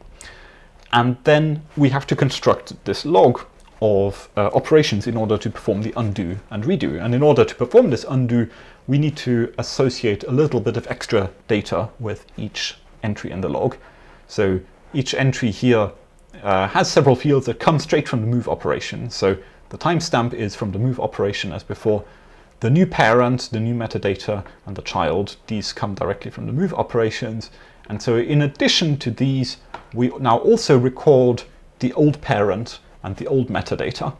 A: And then we have to construct this log of uh, operations in order to perform the undo and redo. And in order to perform this undo, we need to associate a little bit of extra data with each entry in the log. So each entry here uh, has several fields that come straight from the move operation. So the timestamp is from the move operation as before. the new parent, the new metadata, and the child, these come directly from the move operations. And so in addition to these, we now also record the old parent and the old metadata.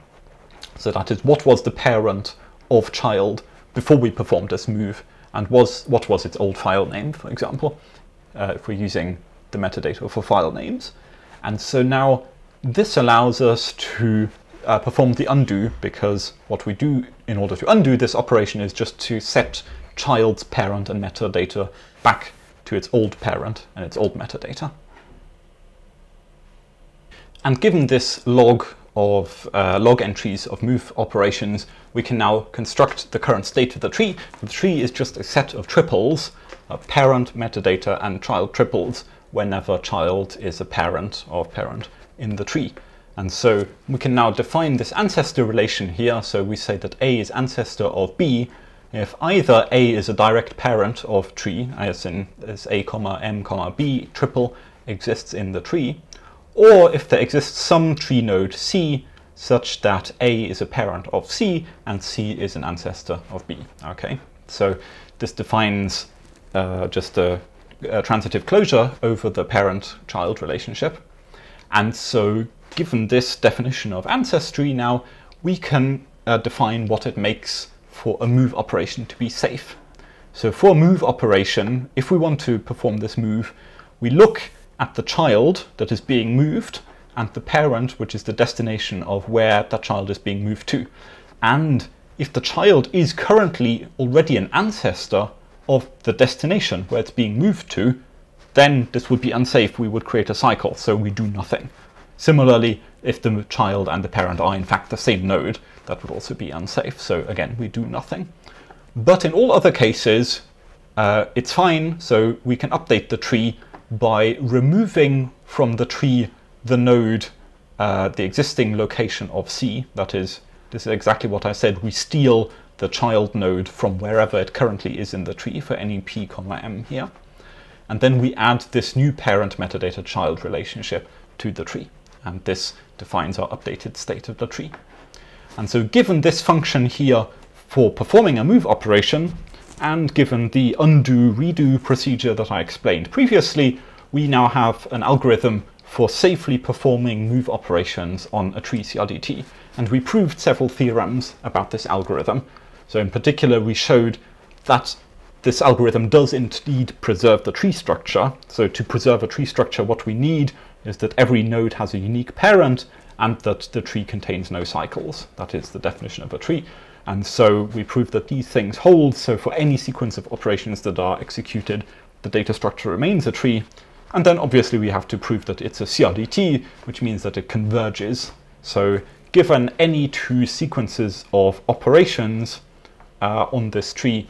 A: So that is what was the parent of child before we performed this move and was what was its old file name, for example, uh, if we're using the metadata for file names. And so now this allows us to uh, perform the undo because what we do in order to undo this operation is just to set child's parent and metadata back to its old parent and its old metadata. And given this log of uh, log entries of move operations, we can now construct the current state of the tree. The tree is just a set of triples, uh, parent, metadata, and child triples whenever child is a parent or parent in the tree. And so we can now define this ancestor relation here. So we say that A is ancestor of B if either A is a direct parent of tree, as in as A comma M comma B triple exists in the tree, or if there exists some tree node C such that A is a parent of C and C is an ancestor of B. Okay, so this defines uh, just a, a transitive closure over the parent-child relationship. And so given this definition of ancestry now, we can uh, define what it makes for a move operation to be safe. So for a move operation, if we want to perform this move, we look at the child that is being moved and the parent, which is the destination of where that child is being moved to. And if the child is currently already an ancestor of the destination where it's being moved to, then this would be unsafe. We would create a cycle, so we do nothing. Similarly, if the child and the parent are in fact the same node, that would also be unsafe. So again, we do nothing. But in all other cases, uh, it's fine. So we can update the tree by removing from the tree the node, uh, the existing location of C. That is, this is exactly what I said. We steal the child node from wherever it currently is in the tree for any p comma m here. And then we add this new parent metadata child relationship to the tree and this defines our updated state of the tree. And so given this function here for performing a move operation, and given the undo redo procedure that I explained previously, we now have an algorithm for safely performing move operations on a tree CRDT. And we proved several theorems about this algorithm. So in particular, we showed that this algorithm does indeed preserve the tree structure. So to preserve a tree structure, what we need is that every node has a unique parent and that the tree contains no cycles. That is the definition of a tree. And so we prove that these things hold. So for any sequence of operations that are executed, the data structure remains a tree. And then obviously we have to prove that it's a CRDT, which means that it converges. So given any two sequences of operations uh, on this tree,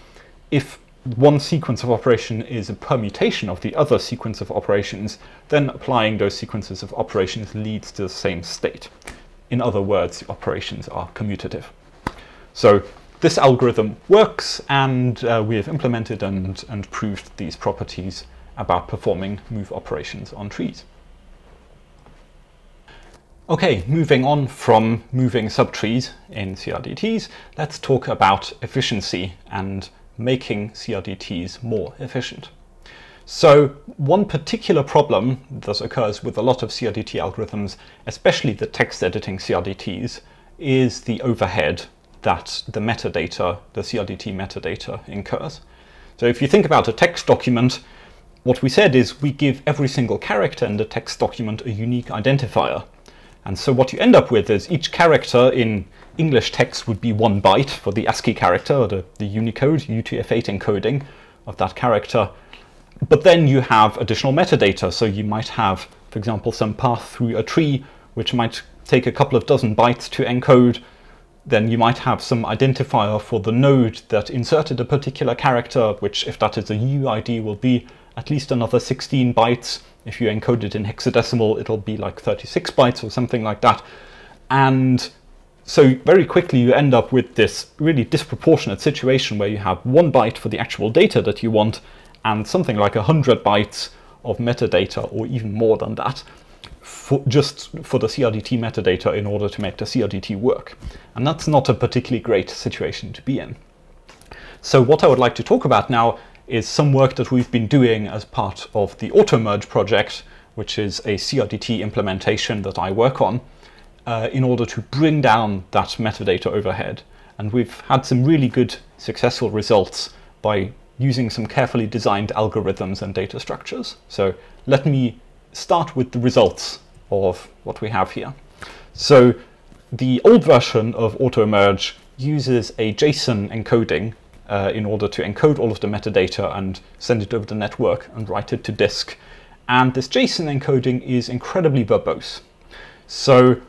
A: if one sequence of operation is a permutation of the other sequence of operations, then applying those sequences of operations leads to the same state. In other words, the operations are commutative. So this algorithm works and uh, we have implemented and, and proved these properties about performing move operations on trees. Okay, moving on from moving subtrees in CRDTs, let's talk about efficiency and making CRDTs more efficient. So one particular problem that occurs with a lot of CRDT algorithms, especially the text editing CRDTs, is the overhead that the metadata, the CRDT metadata incurs. So if you think about a text document, what we said is we give every single character in the text document a unique identifier. And so what you end up with is each character in English text would be one byte for the ASCII character, or the, the Unicode, UTF-8 encoding of that character. But then you have additional metadata, so you might have, for example, some path through a tree, which might take a couple of dozen bytes to encode. Then you might have some identifier for the node that inserted a particular character, which if that is a UID will be at least another 16 bytes. If you encode it in hexadecimal, it'll be like 36 bytes or something like that. And so very quickly you end up with this really disproportionate situation where you have one byte for the actual data that you want and something like 100 bytes of metadata or even more than that for just for the CRDT metadata in order to make the CRDT work. And that's not a particularly great situation to be in. So what I would like to talk about now is some work that we've been doing as part of the AutoMerge project, which is a CRDT implementation that I work on, uh, in order to bring down that metadata overhead. And we've had some really good successful results by using some carefully designed algorithms and data structures. So let me start with the results of what we have here. So the old version of AutoMerge uses a JSON encoding uh, in order to encode all of the metadata and send it over the network and write it to disk. And this JSON encoding is incredibly verbose. So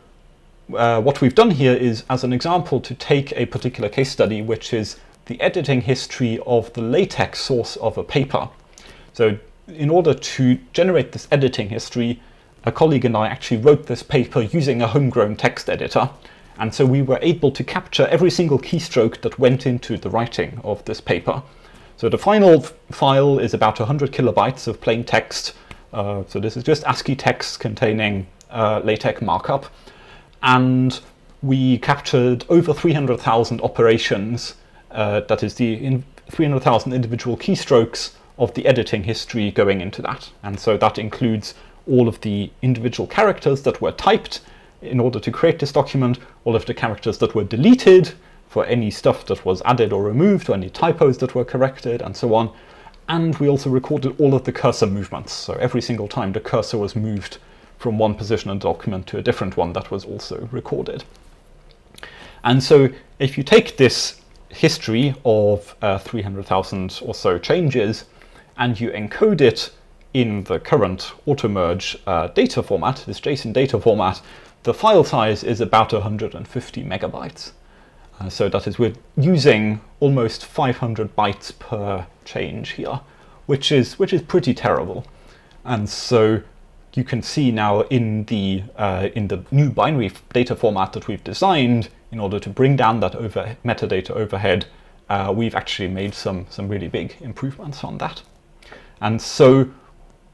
A: uh, what we've done here is, as an example, to take a particular case study, which is the editing history of the LaTeX source of a paper. So in order to generate this editing history, a colleague and I actually wrote this paper using a homegrown text editor. And so we were able to capture every single keystroke that went into the writing of this paper. So the final file is about 100 kilobytes of plain text. Uh, so this is just ASCII text containing uh, LaTeX markup. And we captured over 300,000 operations, uh, that is the in 300,000 individual keystrokes of the editing history going into that. And so that includes all of the individual characters that were typed in order to create this document, all of the characters that were deleted for any stuff that was added or removed, or any typos that were corrected, and so on. And we also recorded all of the cursor movements. So every single time the cursor was moved from one position in the document to a different one, that was also recorded. And so if you take this history of uh, 300,000 or so changes and you encode it in the current AutoMerge uh, data format, this JSON data format, the file size is about 150 megabytes. Uh, so that is, we're using almost 500 bytes per change here, which is, which is pretty terrible. And so you can see now in the, uh, in the new binary data format that we've designed, in order to bring down that over metadata overhead, uh, we've actually made some, some really big improvements on that. And so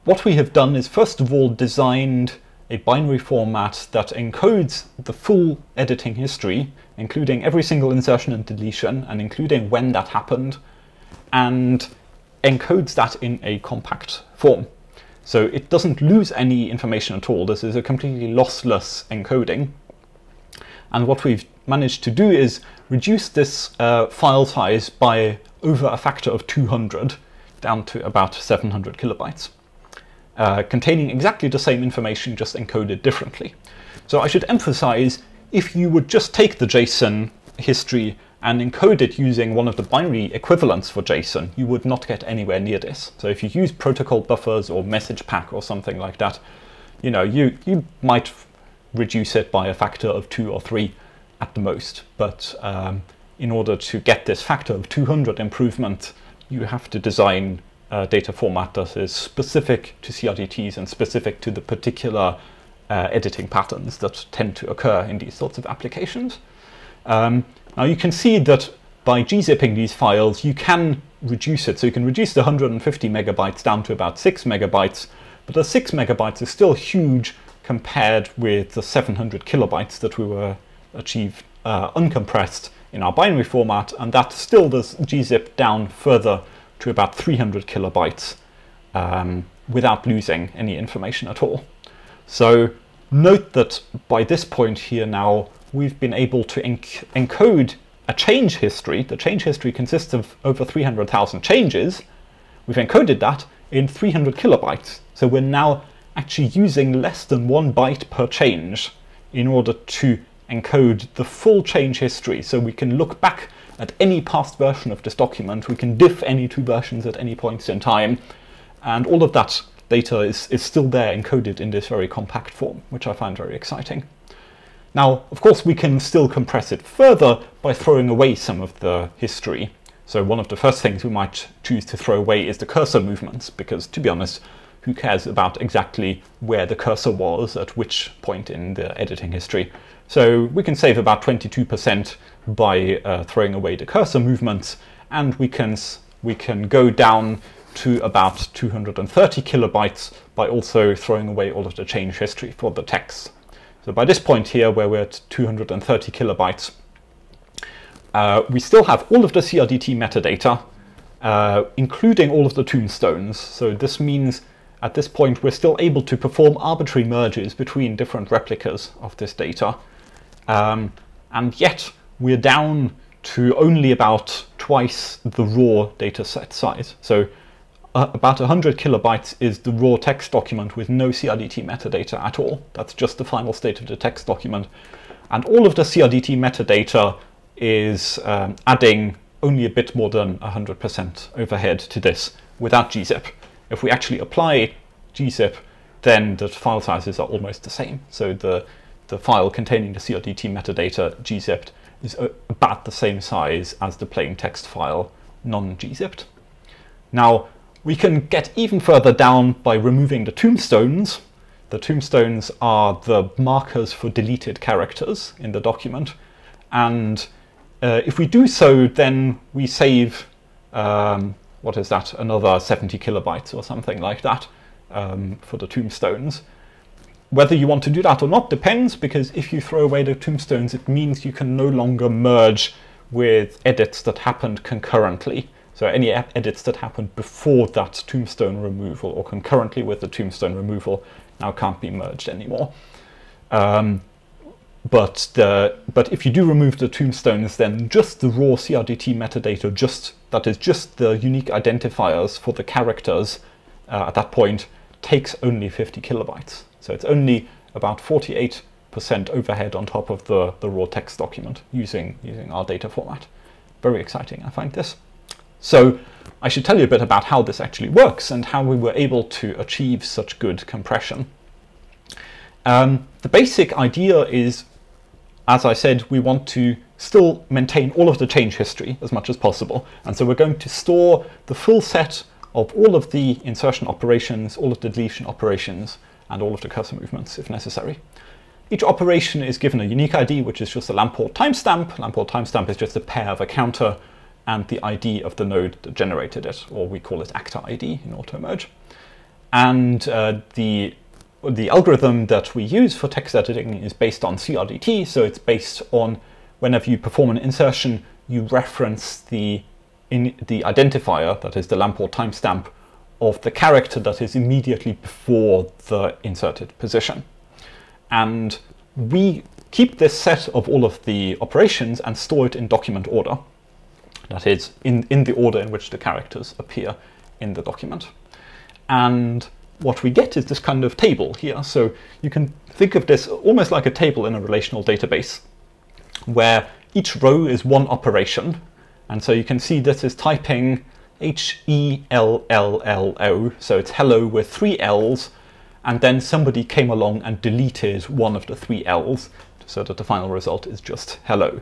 A: what we have done is first of all designed a binary format that encodes the full editing history, including every single insertion and deletion, and including when that happened, and encodes that in a compact form. So it doesn't lose any information at all. This is a completely lossless encoding. And what we've managed to do is reduce this uh, file size by over a factor of 200 down to about 700 kilobytes uh, containing exactly the same information just encoded differently. So I should emphasize, if you would just take the JSON history and encode it using one of the binary equivalents for JSON, you would not get anywhere near this. So if you use protocol buffers or message pack or something like that, you know, you, you might reduce it by a factor of two or three at the most. But um, in order to get this factor of 200 improvement, you have to design uh, data format that is specific to CRDTs and specific to the particular uh, editing patterns that tend to occur in these sorts of applications. Um, now you can see that by gzipping these files, you can reduce it. So you can reduce the 150 megabytes down to about 6 megabytes, but the 6 megabytes is still huge compared with the 700 kilobytes that we were achieved uh, uncompressed in our binary format, and that still does gzip down further to about 300 kilobytes um, without losing any information at all. So note that by this point here now, we've been able to enc encode a change history. The change history consists of over 300,000 changes. We've encoded that in 300 kilobytes. So we're now actually using less than one byte per change in order to encode the full change history. So we can look back at any past version of this document. We can diff any two versions at any point in time. And all of that data is, is still there encoded in this very compact form, which I find very exciting. Now, of course, we can still compress it further by throwing away some of the history. So one of the first things we might choose to throw away is the cursor movements, because to be honest, who cares about exactly where the cursor was at which point in the editing history. So we can save about 22% by uh, throwing away the cursor movements, and we can, we can go down to about 230 kilobytes by also throwing away all of the change history for the text. So by this point here, where we're at 230 kilobytes, uh, we still have all of the CRDT metadata, uh, including all of the tombstones. So this means at this point we're still able to perform arbitrary merges between different replicas of this data. Um, and yet we're down to only about twice the raw data set size. So uh, about 100 kilobytes is the raw text document with no CRDT metadata at all. That's just the final state of the text document. And all of the CRDT metadata is um, adding only a bit more than 100% overhead to this without gzip. If we actually apply gzip, then the file sizes are almost the same. So the, the file containing the CRDT metadata gzipped is about the same size as the plain text file non-gzipped. Now, we can get even further down by removing the tombstones. The tombstones are the markers for deleted characters in the document. And uh, if we do so, then we save, um, what is that, another 70 kilobytes or something like that um, for the tombstones. Whether you want to do that or not depends, because if you throw away the tombstones, it means you can no longer merge with edits that happened concurrently. So any edits that happened before that tombstone removal or concurrently with the tombstone removal now can't be merged anymore. Um, but the but if you do remove the tombstones, then just the raw CRDT metadata, just that is just the unique identifiers for the characters uh, at that point, takes only 50 kilobytes. So it's only about 48% overhead on top of the, the raw text document using, using our data format. Very exciting, I find this. So I should tell you a bit about how this actually works and how we were able to achieve such good compression. Um, the basic idea is, as I said, we want to still maintain all of the change history as much as possible. And so we're going to store the full set of all of the insertion operations, all of the deletion operations, and all of the cursor movements if necessary. Each operation is given a unique ID, which is just a Lamport timestamp. Lamport timestamp is just a pair of a counter and the ID of the node that generated it, or we call it actor ID in AutoMerge. And uh, the, the algorithm that we use for text editing is based on CRDT, so it's based on whenever you perform an insertion, you reference the, in, the identifier, that is the Lamport timestamp, of the character that is immediately before the inserted position. And we keep this set of all of the operations and store it in document order. That is, in, in the order in which the characters appear in the document. And what we get is this kind of table here. So you can think of this almost like a table in a relational database, where each row is one operation. And so you can see this is typing H-E-L-L-L-O, so it's hello with three L's, and then somebody came along and deleted one of the three L's so that the final result is just hello.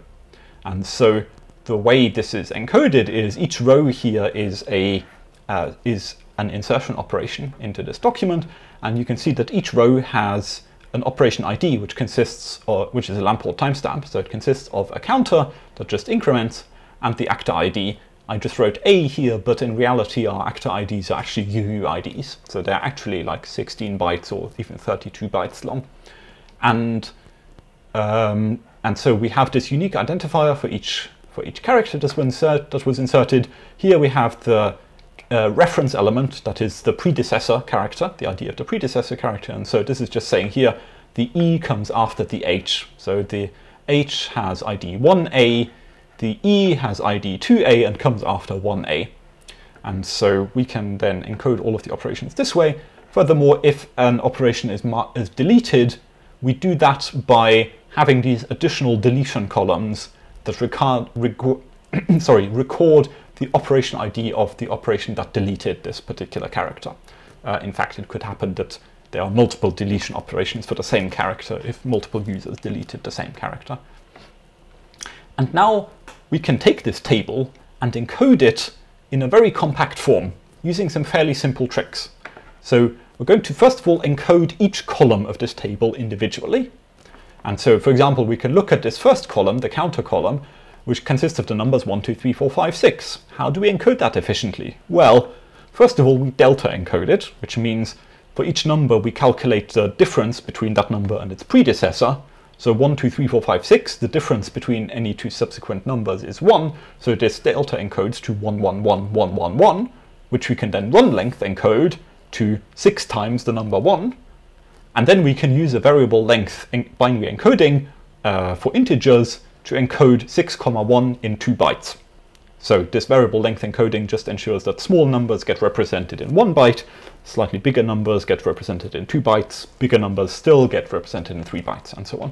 A: And so the way this is encoded is each row here is a uh, is an insertion operation into this document, and you can see that each row has an operation ID which consists of, which is a Lamport timestamp, so it consists of a counter that just increments and the actor ID I just wrote A here, but in reality our actor IDs are actually UUIDs. So they're actually like 16 bytes or even 32 bytes long. And, um, and so we have this unique identifier for each, for each character that was, insert, that was inserted. Here we have the uh, reference element, that is the predecessor character, the ID of the predecessor character. And so this is just saying here, the E comes after the H. So the H has ID 1A, the E has ID 2A and comes after 1A. And so we can then encode all of the operations this way. Furthermore, if an operation is, is deleted, we do that by having these additional deletion columns that record, sorry, record the operation ID of the operation that deleted this particular character. Uh, in fact, it could happen that there are multiple deletion operations for the same character if multiple users deleted the same character. And now we can take this table and encode it in a very compact form using some fairly simple tricks. So we're going to first of all encode each column of this table individually. And so, for example, we can look at this first column, the counter column, which consists of the numbers 1, 2, 3, 4, 5, 6. How do we encode that efficiently? Well, first of all, we delta encode it, which means for each number we calculate the difference between that number and its predecessor, So 1, 2, 3, 4, 5, 6, the difference between any two subsequent numbers is 1, so this delta encodes to 1, 1, 1, 1, 1, 1, which we can then run length encode to 6 times the number 1, and then we can use a variable length binary encoding uh, for integers to encode 6, 1 in 2 bytes. So this variable length encoding just ensures that small numbers get represented in 1 byte, slightly bigger numbers get represented in 2 bytes, bigger numbers still get represented in 3 bytes, and so on.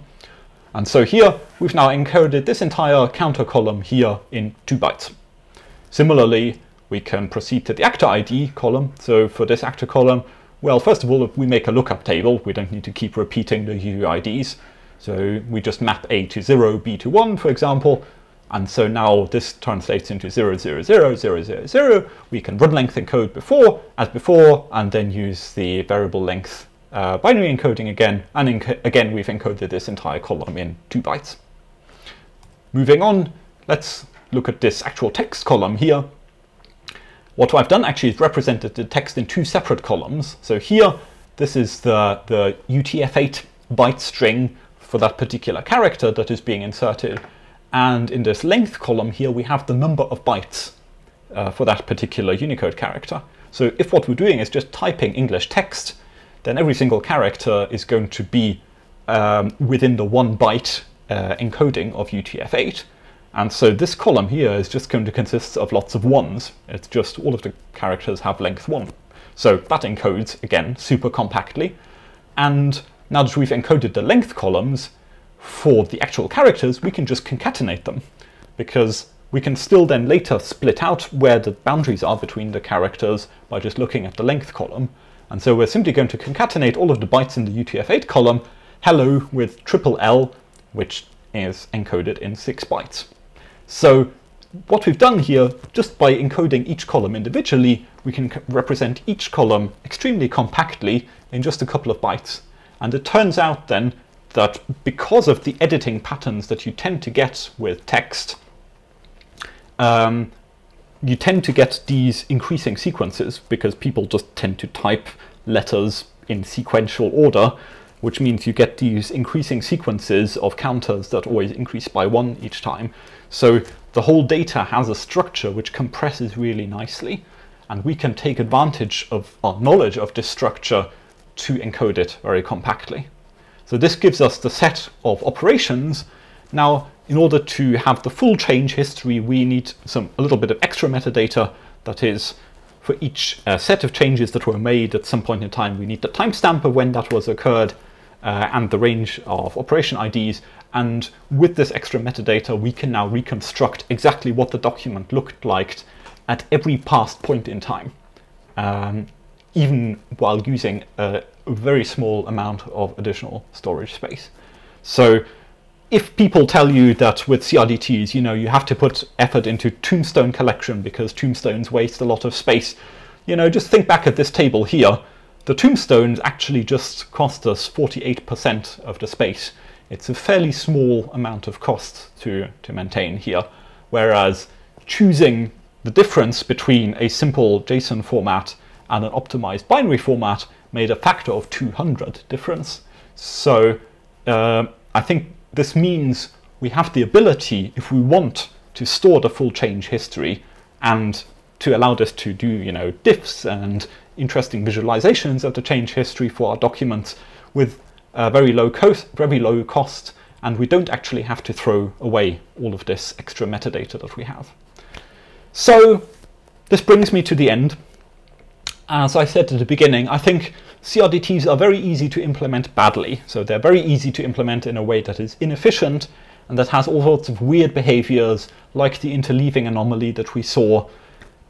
A: And so here we've now encoded this entire counter column here in 2 bytes. Similarly, we can proceed to the actor ID column. So for this actor column, well, first of all, if we make a lookup table, we don't need to keep repeating the UUIDs. So we just map A to 0, B to 1, for example. And so now this translates into 0, 0, 0, 0, 0, 0. We can run length encode before, as before, and then use the variable length uh, binary encoding again, and again we've encoded this entire column in 2 bytes. Moving on, let's look at this actual text column here. What I've done actually is represented the text in two separate columns. So here, this is the, the UTF-8 byte string for that particular character that is being inserted. And in this length column here, we have the number of bytes uh, for that particular Unicode character. So if what we're doing is just typing English text, then every single character is going to be um, within the one byte uh, encoding of UTF-8. And so this column here is just going to consist of lots of ones. It's just all of the characters have length one. So that encodes, again, super compactly. And now that we've encoded the length columns for the actual characters, we can just concatenate them because we can still then later split out where the boundaries are between the characters by just looking at the length column. And so we're simply going to concatenate all of the bytes in the UTF-8 column, hello with triple L, which is encoded in 6 bytes. So what we've done here, just by encoding each column individually, we can represent each column extremely compactly in just a couple of bytes. And it turns out then that because of the editing patterns that you tend to get with text, um, you tend to get these increasing sequences because people just tend to type letters in sequential order, which means you get these increasing sequences of counters that always increase by one each time. So the whole data has a structure which compresses really nicely, and we can take advantage of our knowledge of this structure to encode it very compactly. So this gives us the set of operations. Now, in order to have the full change history, we need some a little bit of extra metadata that is for each uh, set of changes that were made at some point in time. We need the timestamp of when that was occurred uh, and the range of operation IDs. And with this extra metadata, we can now reconstruct exactly what the document looked like at every past point in time, um, even while using a very small amount of additional storage space. So if people tell you that with CRDTs, you know, you have to put effort into tombstone collection because tombstones waste a lot of space, you know, just think back at this table here. The tombstones actually just cost us 48% of the space. It's a fairly small amount of cost to, to maintain here, whereas choosing the difference between a simple JSON format and an optimized binary format made a factor of 200 difference. So uh, I think this means we have the ability, if we want, to store the full change history and to allow us to do, you know, diffs and interesting visualizations of the change history for our documents with a very low cost, very low cost, and we don't actually have to throw away all of this extra metadata that we have. So this brings me to the end. As I said at the beginning, I think CRDTs are very easy to implement badly. So they're very easy to implement in a way that is inefficient and that has all sorts of weird behaviors like the interleaving anomaly that we saw.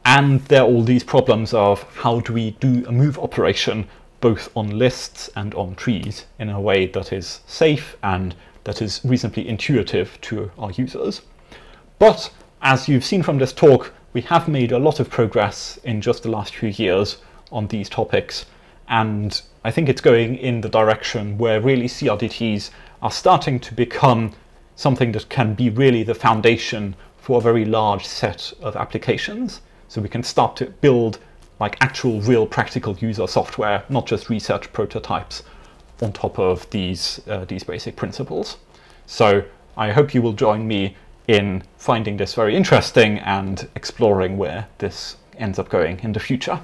A: And there are all these problems of how do we do a move operation both on lists and on trees in a way that is safe and that is reasonably intuitive to our users. But as you've seen from this talk, we have made a lot of progress in just the last few years on these topics and I think it's going in the direction where really CRDTs are starting to become something that can be really the foundation for a very large set of applications. So we can start to build like actual real practical user software, not just research prototypes on top of these, uh, these basic principles. So I hope you will join me in finding this very interesting and exploring where this ends up going in the future.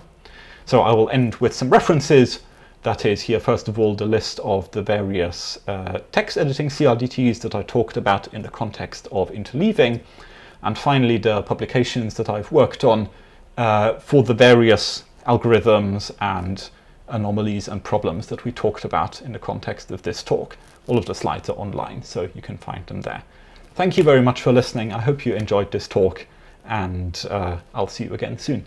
A: So I will end with some references. That is here, first of all, the list of the various uh, text editing CRDTs that I talked about in the context of interleaving. And finally, the publications that I've worked on uh, for the various algorithms and anomalies and problems that we talked about in the context of this talk. All of the slides are online, so you can find them there. Thank you very much for listening. I hope you enjoyed this talk, and uh, I'll see you again soon.